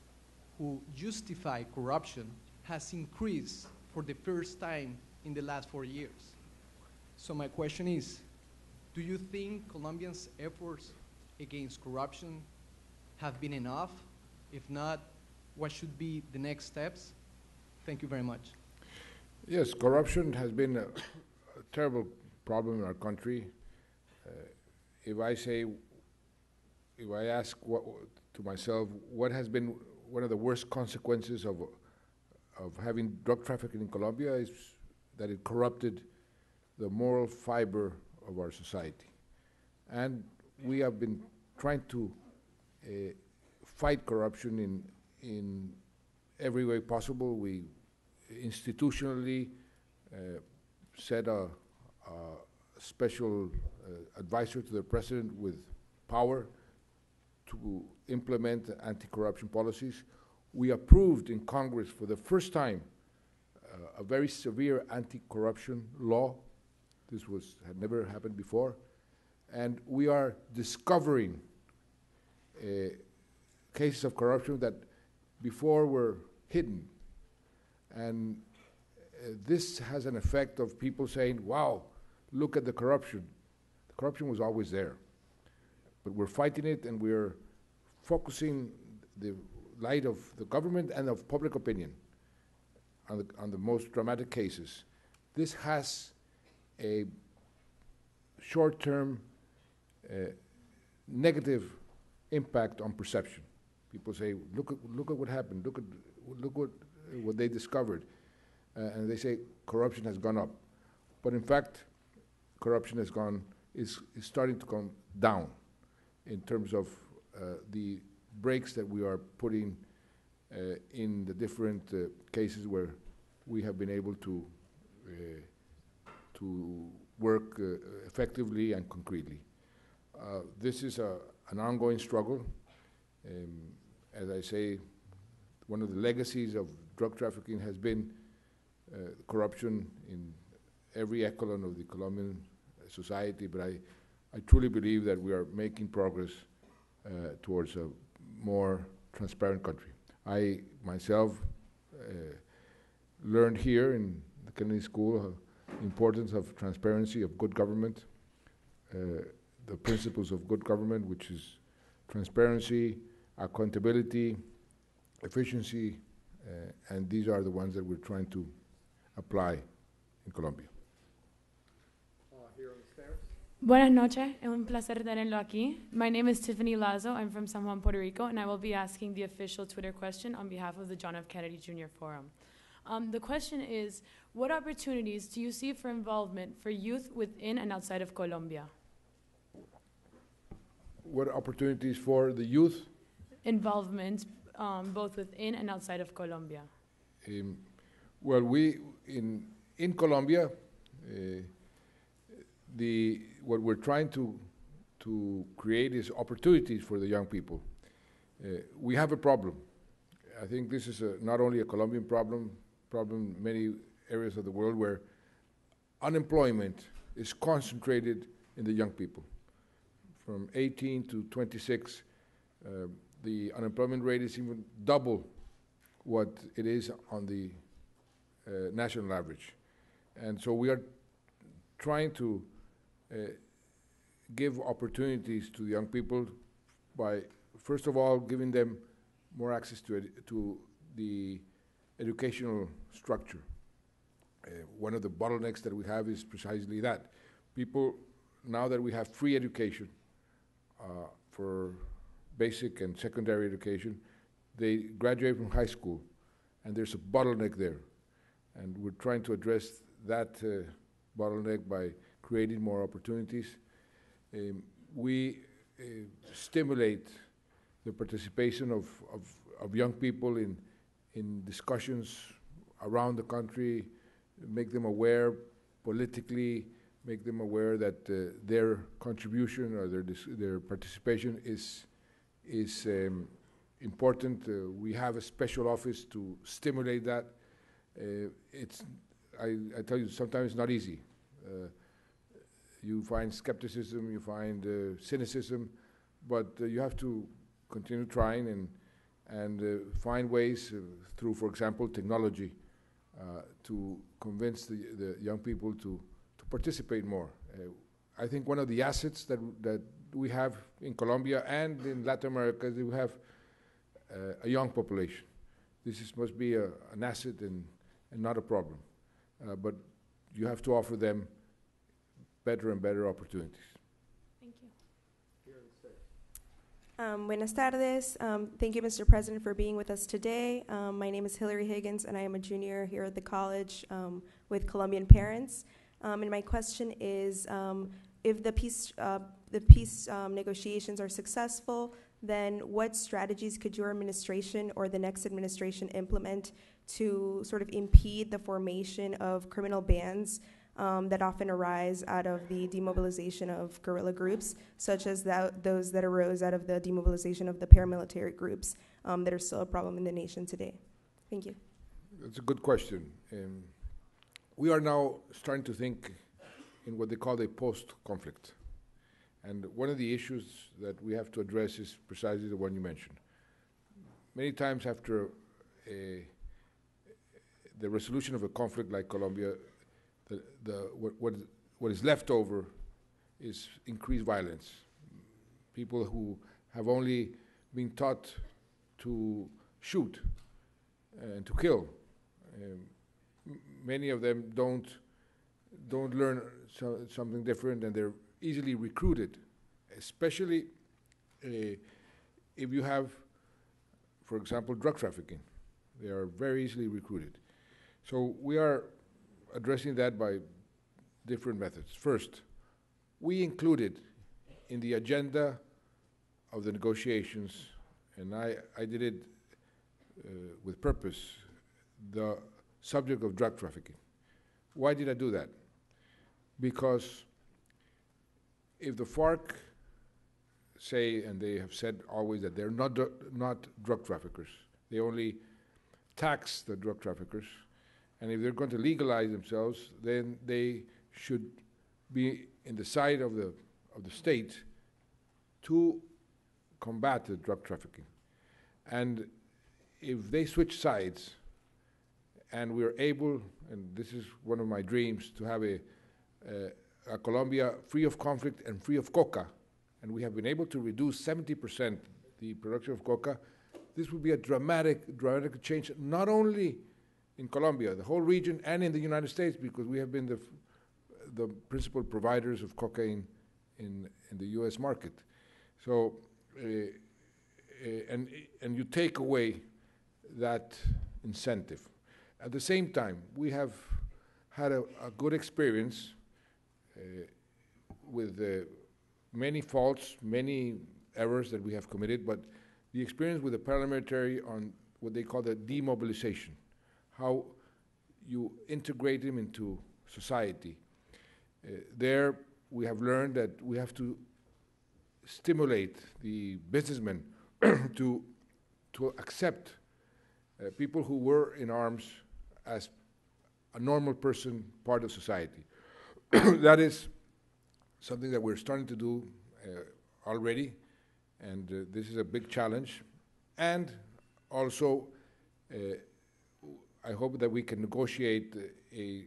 who justify corruption has increased for the first time in the last four years. So my question is, do you think Colombians' efforts against corruption have been enough? If not, what should be the next steps? Thank you very much. Yes, corruption has been a, a terrible problem in our country. Uh, if I say, if I ask what, to myself, what has been one of the worst consequences of, of having drug trafficking in Colombia is that it corrupted the moral fiber of our society. And we have been trying to uh, fight corruption in, in every way possible. We institutionally uh, set a, a special uh, advisor to the president with power to implement anti-corruption policies. we approved in Congress for the first time uh, a very severe anti-corruption law. This was had never happened before, and we are discovering uh, cases of corruption that before were hidden, and uh, this has an effect of people saying, "Wow, look at the corruption." The corruption was always there, but we're fighting it, and we're focusing the light of the government and of public opinion on the, on the most dramatic cases. This has a short term uh, negative impact on perception. People say, look at, look at what happened, look at, look what, what they discovered. Uh, and they say corruption has gone up. But in fact, corruption has gone, is, is starting to come down in terms of uh, the brakes that we are putting uh, in the different uh, cases where we have been able to uh, to work uh, effectively and concretely. Uh, this is a, an ongoing struggle. Um, as I say, one of the legacies of drug trafficking has been corruption in every echelon of the Colombian society, but I, I truly believe that we are making progress uh, towards a more transparent country. I myself uh, learned here in the Kennedy School the importance of transparency, of good government, uh, the principles of good government, which is transparency, accountability, efficiency, uh, and these are the ones that we're trying to apply in Colombia. Buenas noches, es un placer tenerlo aquí. My name is Tiffany Lazo. I'm from San Juan, Puerto Rico, and I will be asking the official Twitter question on behalf of the John F. Kennedy Jr. Forum. Um, the question is What opportunities do you see for involvement for youth within and outside of Colombia? What opportunities for the youth? Involvement um, both within and outside of Colombia. Um, well, we in in Colombia, uh, the what we're trying to to create is opportunities for the young people. Uh, we have a problem. I think this is a, not only a Colombian problem, problem many areas of the world where unemployment is concentrated in the young people. From 18 to 26, uh, the unemployment rate is even double what it is on the uh, national average. And so we are trying to give opportunities to young people by, first of all, giving them more access to, to the educational structure. Uh, one of the bottlenecks that we have is precisely that. People, now that we have free education uh, for basic and secondary education, they graduate from high school, and there's a bottleneck there. And we're trying to address that uh, bottleneck by creating more opportunities. Um, we uh, stimulate the participation of, of, of, young people in, in discussions around the country, make them aware politically, make them aware that uh, their contribution or their, their participation is, is um, important. Uh, we have a special office to stimulate that. Uh, it's, I, I, tell you, sometimes it's not easy. Uh, you find skepticism, you find uh, cynicism, but uh, you have to continue trying and, and find ways through, for example, technology to convince the, the young people to, to participate more. I think one of the assets that, that we have in Colombia and in Latin America is we have uh, a young population. This is, must be a, an asset and, and not a problem. Uh, but you have to offer them better and better opportunities. Thank you. Um, buenas tardes. Um, thank you, Mr. President, for being with us today. Um, my name is Hillary Higgins, and I am a junior here at the college um, with Colombian parents. Um, and my question is um, if the peace, uh, the peace negotiations are successful, then what strategies could your administration or the next administration implement to sort of impede the formation of criminal bands um, that often arise out of the demobilization of guerrilla groups, such as that, those that arose out of the demobilization of the paramilitary groups um, that are still a problem in the nation today? Thank you. That's a good question. Um, we are now starting to think in what they call a post conflict. And one of the issues that we have to address is precisely the one you mentioned. Many times after a, the resolution of a conflict like Colombia, the, the, what, what, what is left over is increased violence. People who have only been taught to shoot and to kill. Um, many of them don't don't learn so, something different, and they're easily recruited, especially uh, if you have, for example, drug trafficking. They are very easily recruited. So we are addressing that by different methods. First, we included in the agenda of the negotiations, and I, I did it uh, with purpose, the subject of drug trafficking. Why did I do that? Because if the FARC say, and they have said always that they're not, not drug traffickers, they only tax the drug traffickers, and if they're going to legalize themselves, then they should be in the side of the, of the state to combat the drug trafficking. And if they switch sides, and we're able, and this is one of my dreams, to have a, a, a Colombia free of conflict and free of coca, and we have been able to reduce 70% the production of coca, this would be a dramatic, dramatic change, not only in Colombia, the whole region, and in the United States, because we have been the, the principal providers of cocaine in, in the U.S. market. So, uh, uh, and, and you take away that incentive. At the same time, we have had a, a good experience uh, with many faults, many errors that we have committed, but the experience with the paramilitary on what they call the demobilization, how you integrate them into society. Uh, there, we have learned that we have to stimulate the businessmen [clears throat] to, to accept uh, people who were in arms as a normal person, part of society. [clears throat] that is something that we're starting to do uh, already, and uh, this is a big challenge. And also, uh, I hope that we can negotiate a,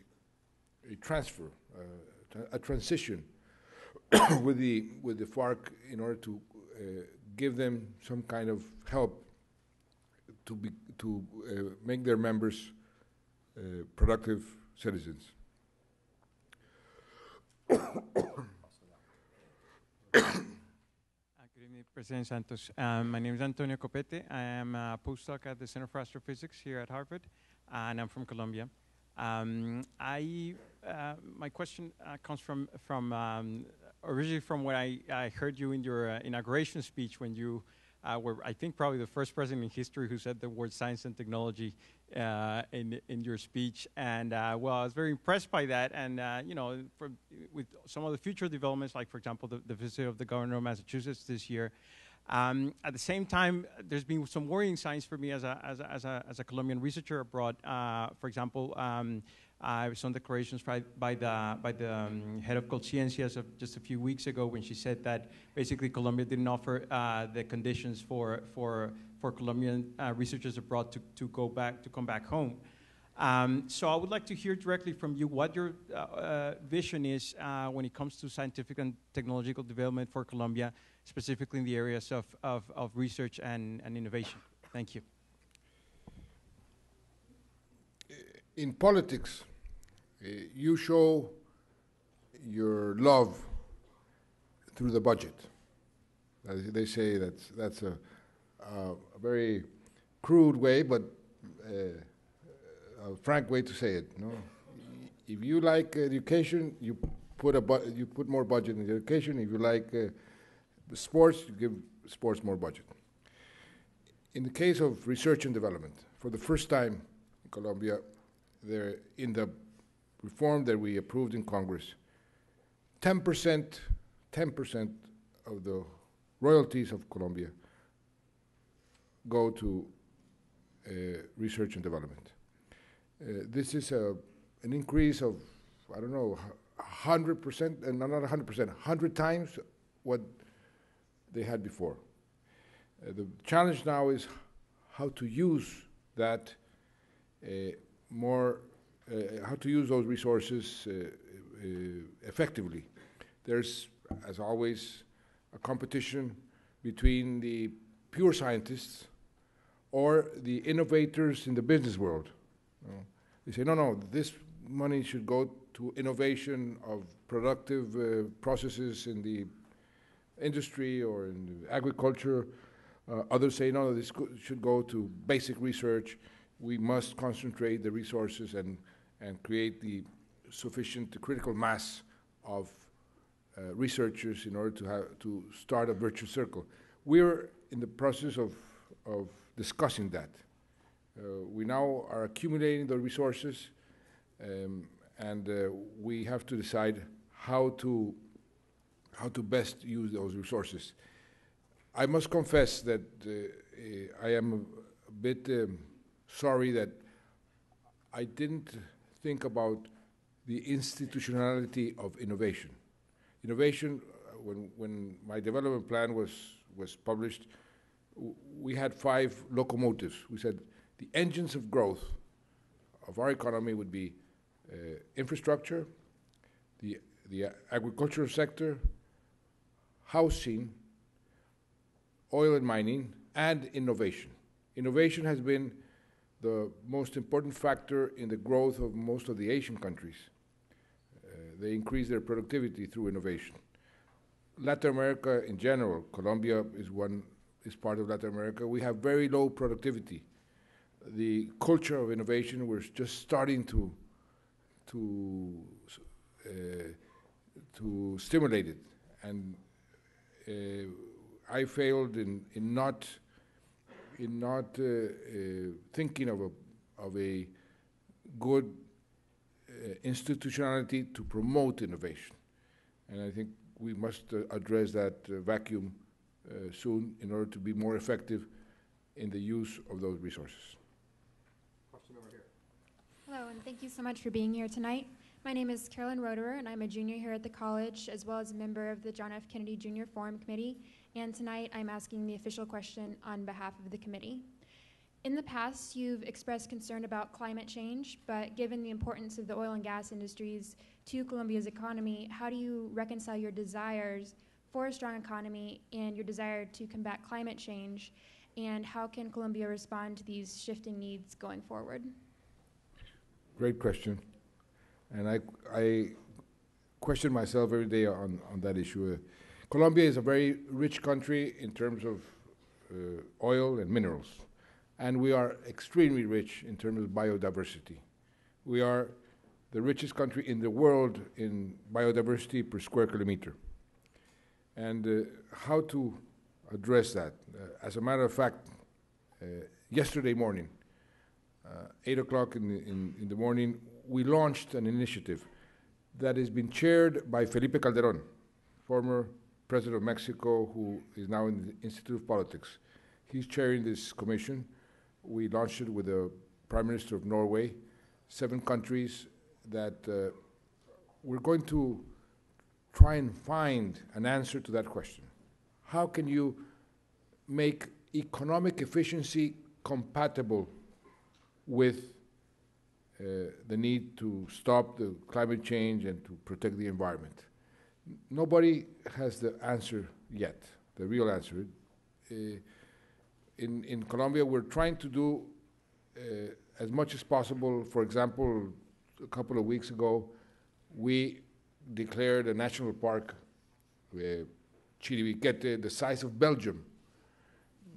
a transfer, uh, a transition [coughs] with the with the FARC in order to uh, give them some kind of help to be to uh, make their members uh, productive citizens. [coughs] President Santos. Um, my name is Antonio Copete. I am a postdoc at the Center for Astrophysics here at Harvard, and I'm from Colombia. Um, I, uh, my question uh, comes from, from um, originally from what I, I heard you in your uh, inauguration speech when you uh, were, I think, probably the first president in history who said the word science and technology uh, in, in your speech. And uh, well, I was very impressed by that. And, you know, for, with some of the future developments, like, for example, the, the visit of the governor of Massachusetts this year. Um, at the same time, there's been some worrying signs for me as a, as a, as a, as a Colombian researcher abroad. Uh, for example, um, uh, some declarations by, by the, by the um, head of Colciencias of just a few weeks ago when she said that basically Colombia didn't offer uh, the conditions for, for, for Colombian uh, researchers abroad to, to go back, to come back home. Um, so I would like to hear directly from you what your uh, uh, vision is uh, when it comes to scientific and technological development for Colombia, specifically in the areas of, of, of research and, and innovation. Thank you. in politics, uh, you show your love through the budget. They say that's that's a, a, a very crude way, but uh, a frank way to say it. No, if you like education, you put a you put more budget in education. If you like uh, sports, give sports more budget. In the case of research and development, for the first time in Colombia, there in the reform that we approved in Congress, 10%, 10% of the royalties of Colombia go to uh, research and development. Uh, this is a, an increase of, I don't know, 100%, and not 100%, 100 times what they had before. Uh, the challenge now is how to use that uh, more, uh, how to use those resources uh, uh, effectively. There's, as always, a competition between the pure scientists or the innovators in the business world. You know, they say, no, no, this money should go to innovation of productive uh, processes in the industry or in agriculture. Uh, others say, no, this should go to basic research. We must concentrate the resources and, and create the sufficient critical mass of uh, researchers in order to, have, to start a virtuous circle. We're in the process of, of discussing that. Uh, we now are accumulating the resources, um, and uh, we have to decide how to how to best use those resources. I must confess that uh, I am a bit um, sorry that I didn't think about the institutionality of innovation. Innovation, uh, when, when my development plan was, was published, we had five locomotives. We said the engines of growth of our economy would be uh, infrastructure, the, the agricultural sector, housing, oil and mining, and innovation. Innovation has been the most important factor in the growth of most of the Asian countries. Uh, they increase their productivity through innovation. Latin America in general, Colombia is one is part of Latin America. We have very low productivity. The culture of innovation, we're just starting to to uh, to stimulate it, and I failed in, in not in not uh, uh, thinking of a of a good uh, institutionality to promote innovation, and I think we must uh, address that uh, vacuum uh, soon in order to be more effective in the use of those resources. Question over here. Hello, and thank you so much for being here tonight. My name is Carolyn Roderer, and I'm a junior here at the college, as well as a member of the John F. Kennedy Jr. Forum Committee. And tonight, I'm asking the official question on behalf of the committee. In the past, you've expressed concern about climate change, but given the importance of the oil and gas industries to Colombia's economy, how do you reconcile your desires for a strong economy and your desire to combat climate change? And how can Colombia respond to these shifting needs going forward? Great question. And I, I question myself every day on, on that issue. Uh, Colombia is a very rich country in terms of uh, oil and minerals, and we are extremely rich in terms of biodiversity. We are the richest country in the world in biodiversity per square kilometer. And uh, how to address that? Uh, as a matter of fact, uh, yesterday morning, uh, 8 o'clock in in, in the morning, we launched an initiative that has been chaired by Felipe Calderon, former president of Mexico, who is now in the Institute of Politics. He's chairing this commission. We launched it with the Prime Minister of Norway, seven countries that uh, we're going to try and find an answer to that question. How can you make economic efficiency compatible with the need to stop the climate change and to protect the environment. Nobody has the answer yet, the real answer. Uh, in, in Colombia, we're trying to do uh, as much as possible. For example, a couple of weeks ago, we declared a national park, uh, Chiribiquete, the size of Belgium.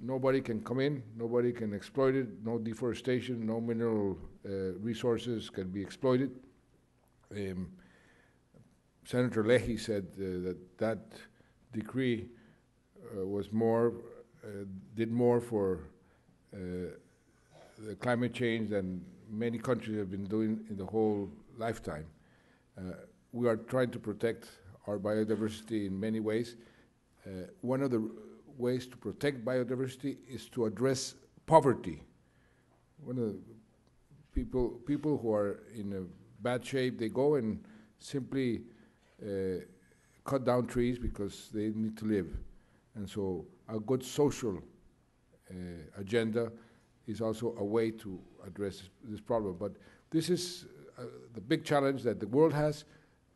Nobody can come in, nobody can exploit it, no deforestation, no mineral uh, resources can be exploited. Um, Senator Leahy said uh, that that decree uh, was more, uh, did more for uh, the climate change than many countries have been doing in the whole lifetime. We are trying to protect our biodiversity in many ways. One of the ways to protect biodiversity is to address poverty. One of the people, people who are in a bad shape, they go and simply uh, cut down trees because they need to live. And so a good social uh, agenda is also a way to address this problem. But this is uh, the big challenge that the world has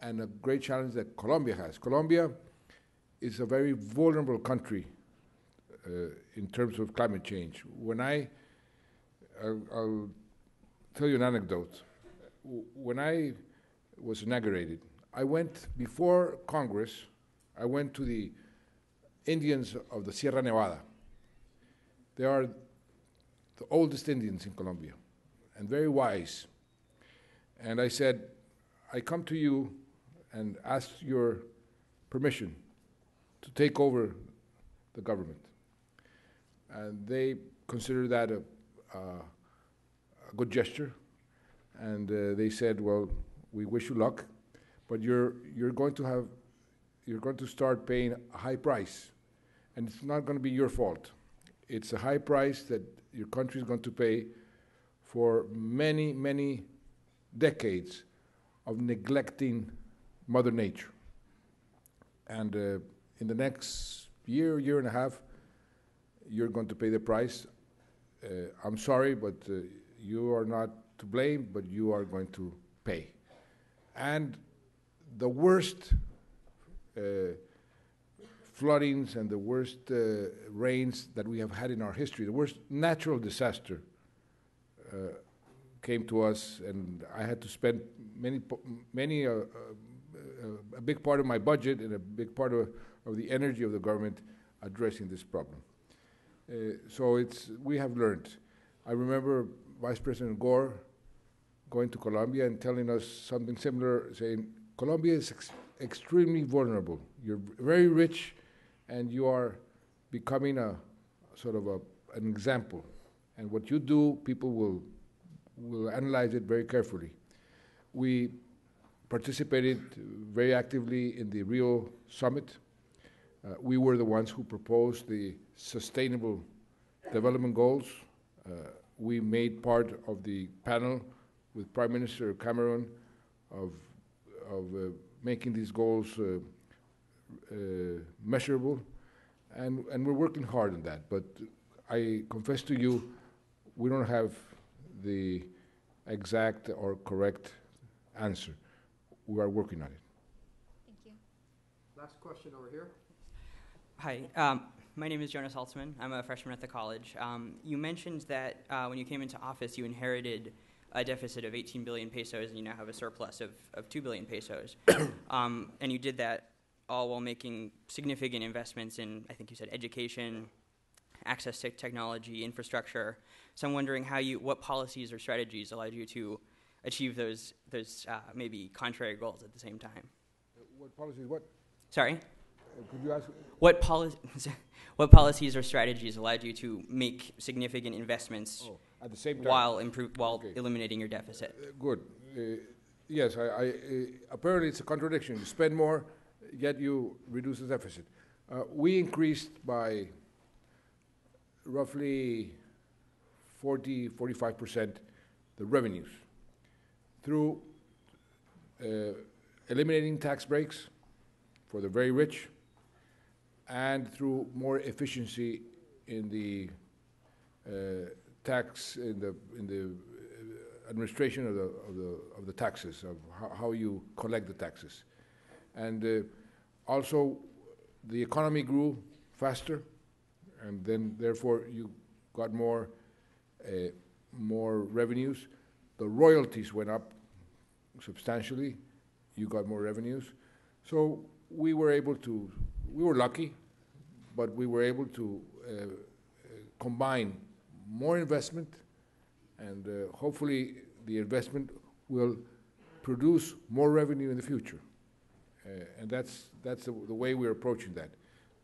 and a great challenge that Colombia has. Colombia is a very vulnerable country Uh, in terms of climate change. When I, I'll, I'll tell you an anecdote. When I was inaugurated, I went before Congress, I went to the Indians of the Sierra Nevada. They are the oldest Indians in Colombia and very wise. And I said, I come to you and ask your permission to take over the government. And they considered that a, uh, a good gesture. And uh, they said, well, we wish you luck, but you're, you're going to have, you're going to start paying a high price. And it's not going to be your fault. It's a high price that your country is going to pay for many, many decades of neglecting Mother Nature. And uh, in the next year, year and a half, you're going to pay the price. Uh, I'm sorry, but uh, you are not to blame, but you are going to pay. And the worst uh, floodings and the worst uh, rains that we have had in our history, the worst natural disaster uh, came to us, and I had to spend many, many, uh, a big part of my budget and a big part of, of the energy of the government addressing this problem. Uh, so it's we have learned. I remember Vice President Gore going to Colombia and telling us something similar, saying Colombia is ex- extremely vulnerable. You're very rich, and you are becoming a sort of a, an example. And what you do, people will will analyze it very carefully. We participated very actively in the Rio summit. Uh, we were the ones who proposed the sustainable development goals. Uh, we made part of the panel with Prime Minister Cameron of, of uh, making these goals uh, uh, measurable, and, and we're working hard on that. But I confess to you, we don't have the exact or correct answer. We are working on it. Thank you. Last question over here. Hi, um, my name is Jonas Haltzman. I'm a freshman at the college. Um, you mentioned that uh, when you came into office, you inherited a deficit of 18 billion pesos, and you now have a surplus of, of 2 billion pesos. [coughs] um, and you did that all while making significant investments in, I think you said, education, access to technology, infrastructure. So I'm wondering how you, what policies or strategies allowed you to achieve those, those uh, maybe contrary goals at the same time. What policies? What? Sorry. Could you ask? What, poli- [laughs] what policies or strategies allowed you to make significant investments Oh, at the same time. while improve, while Okay. eliminating your deficit? Uh, Good. Uh, Yes, I, I, uh, apparently it's a contradiction. You spend more, yet you reduce the deficit. Uh, We increased by roughly 40, 45% the revenues through uh, eliminating tax breaks for the very rich and through more efficiency in the uh, tax, in the, in the uh, administration of the, of the, of the taxes, of how, how you collect the taxes. And uh, also, the economy grew faster, and then therefore you got more, uh, more revenues. The royalties went up substantially. You got more revenues. So we were able to, we were lucky, but we were able to uh, combine more investment, and uh, hopefully the investment will produce more revenue in the future. Uh, and that's, that's the, the way we're approaching that.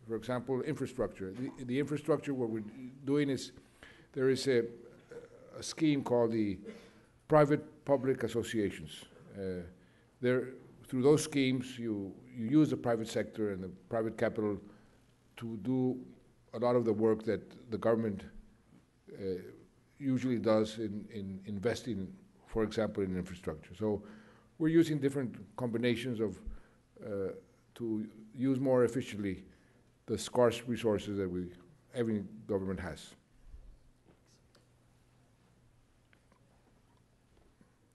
For example, infrastructure. The, the infrastructure, what we're doing is there is a, a scheme called the private public associations. Uh, there, through those schemes, you, you use the private sector and the private capital to do a lot of the work that the government uh, usually does in, in investing, for example, in infrastructure. So we're using different combinations of uh, to use more efficiently the scarce resources that we every government has.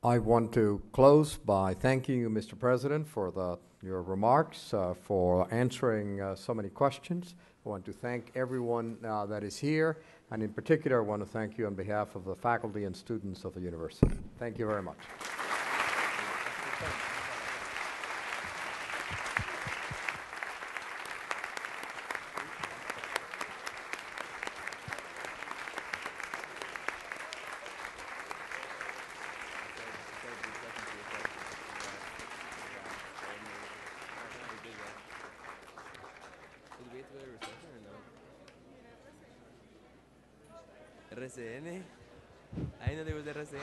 I want to close by thanking you, Mr. President, for the, your remarks, uh, for answering uh, so many questions. I want to thank everyone uh, that is here, and in particular, I want to thank you on behalf of the faculty and students of the university. Thank you very much.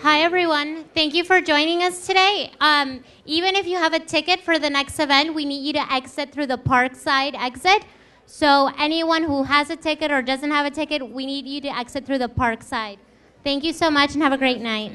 Hi, everyone. Thank you for joining us today. Um, even if you have a ticket for the next event, we need you to exit through the Parkside exit. So, anyone who has a ticket or doesn't have a ticket, we need you to exit through the Parkside. Thank you so much and have a great night.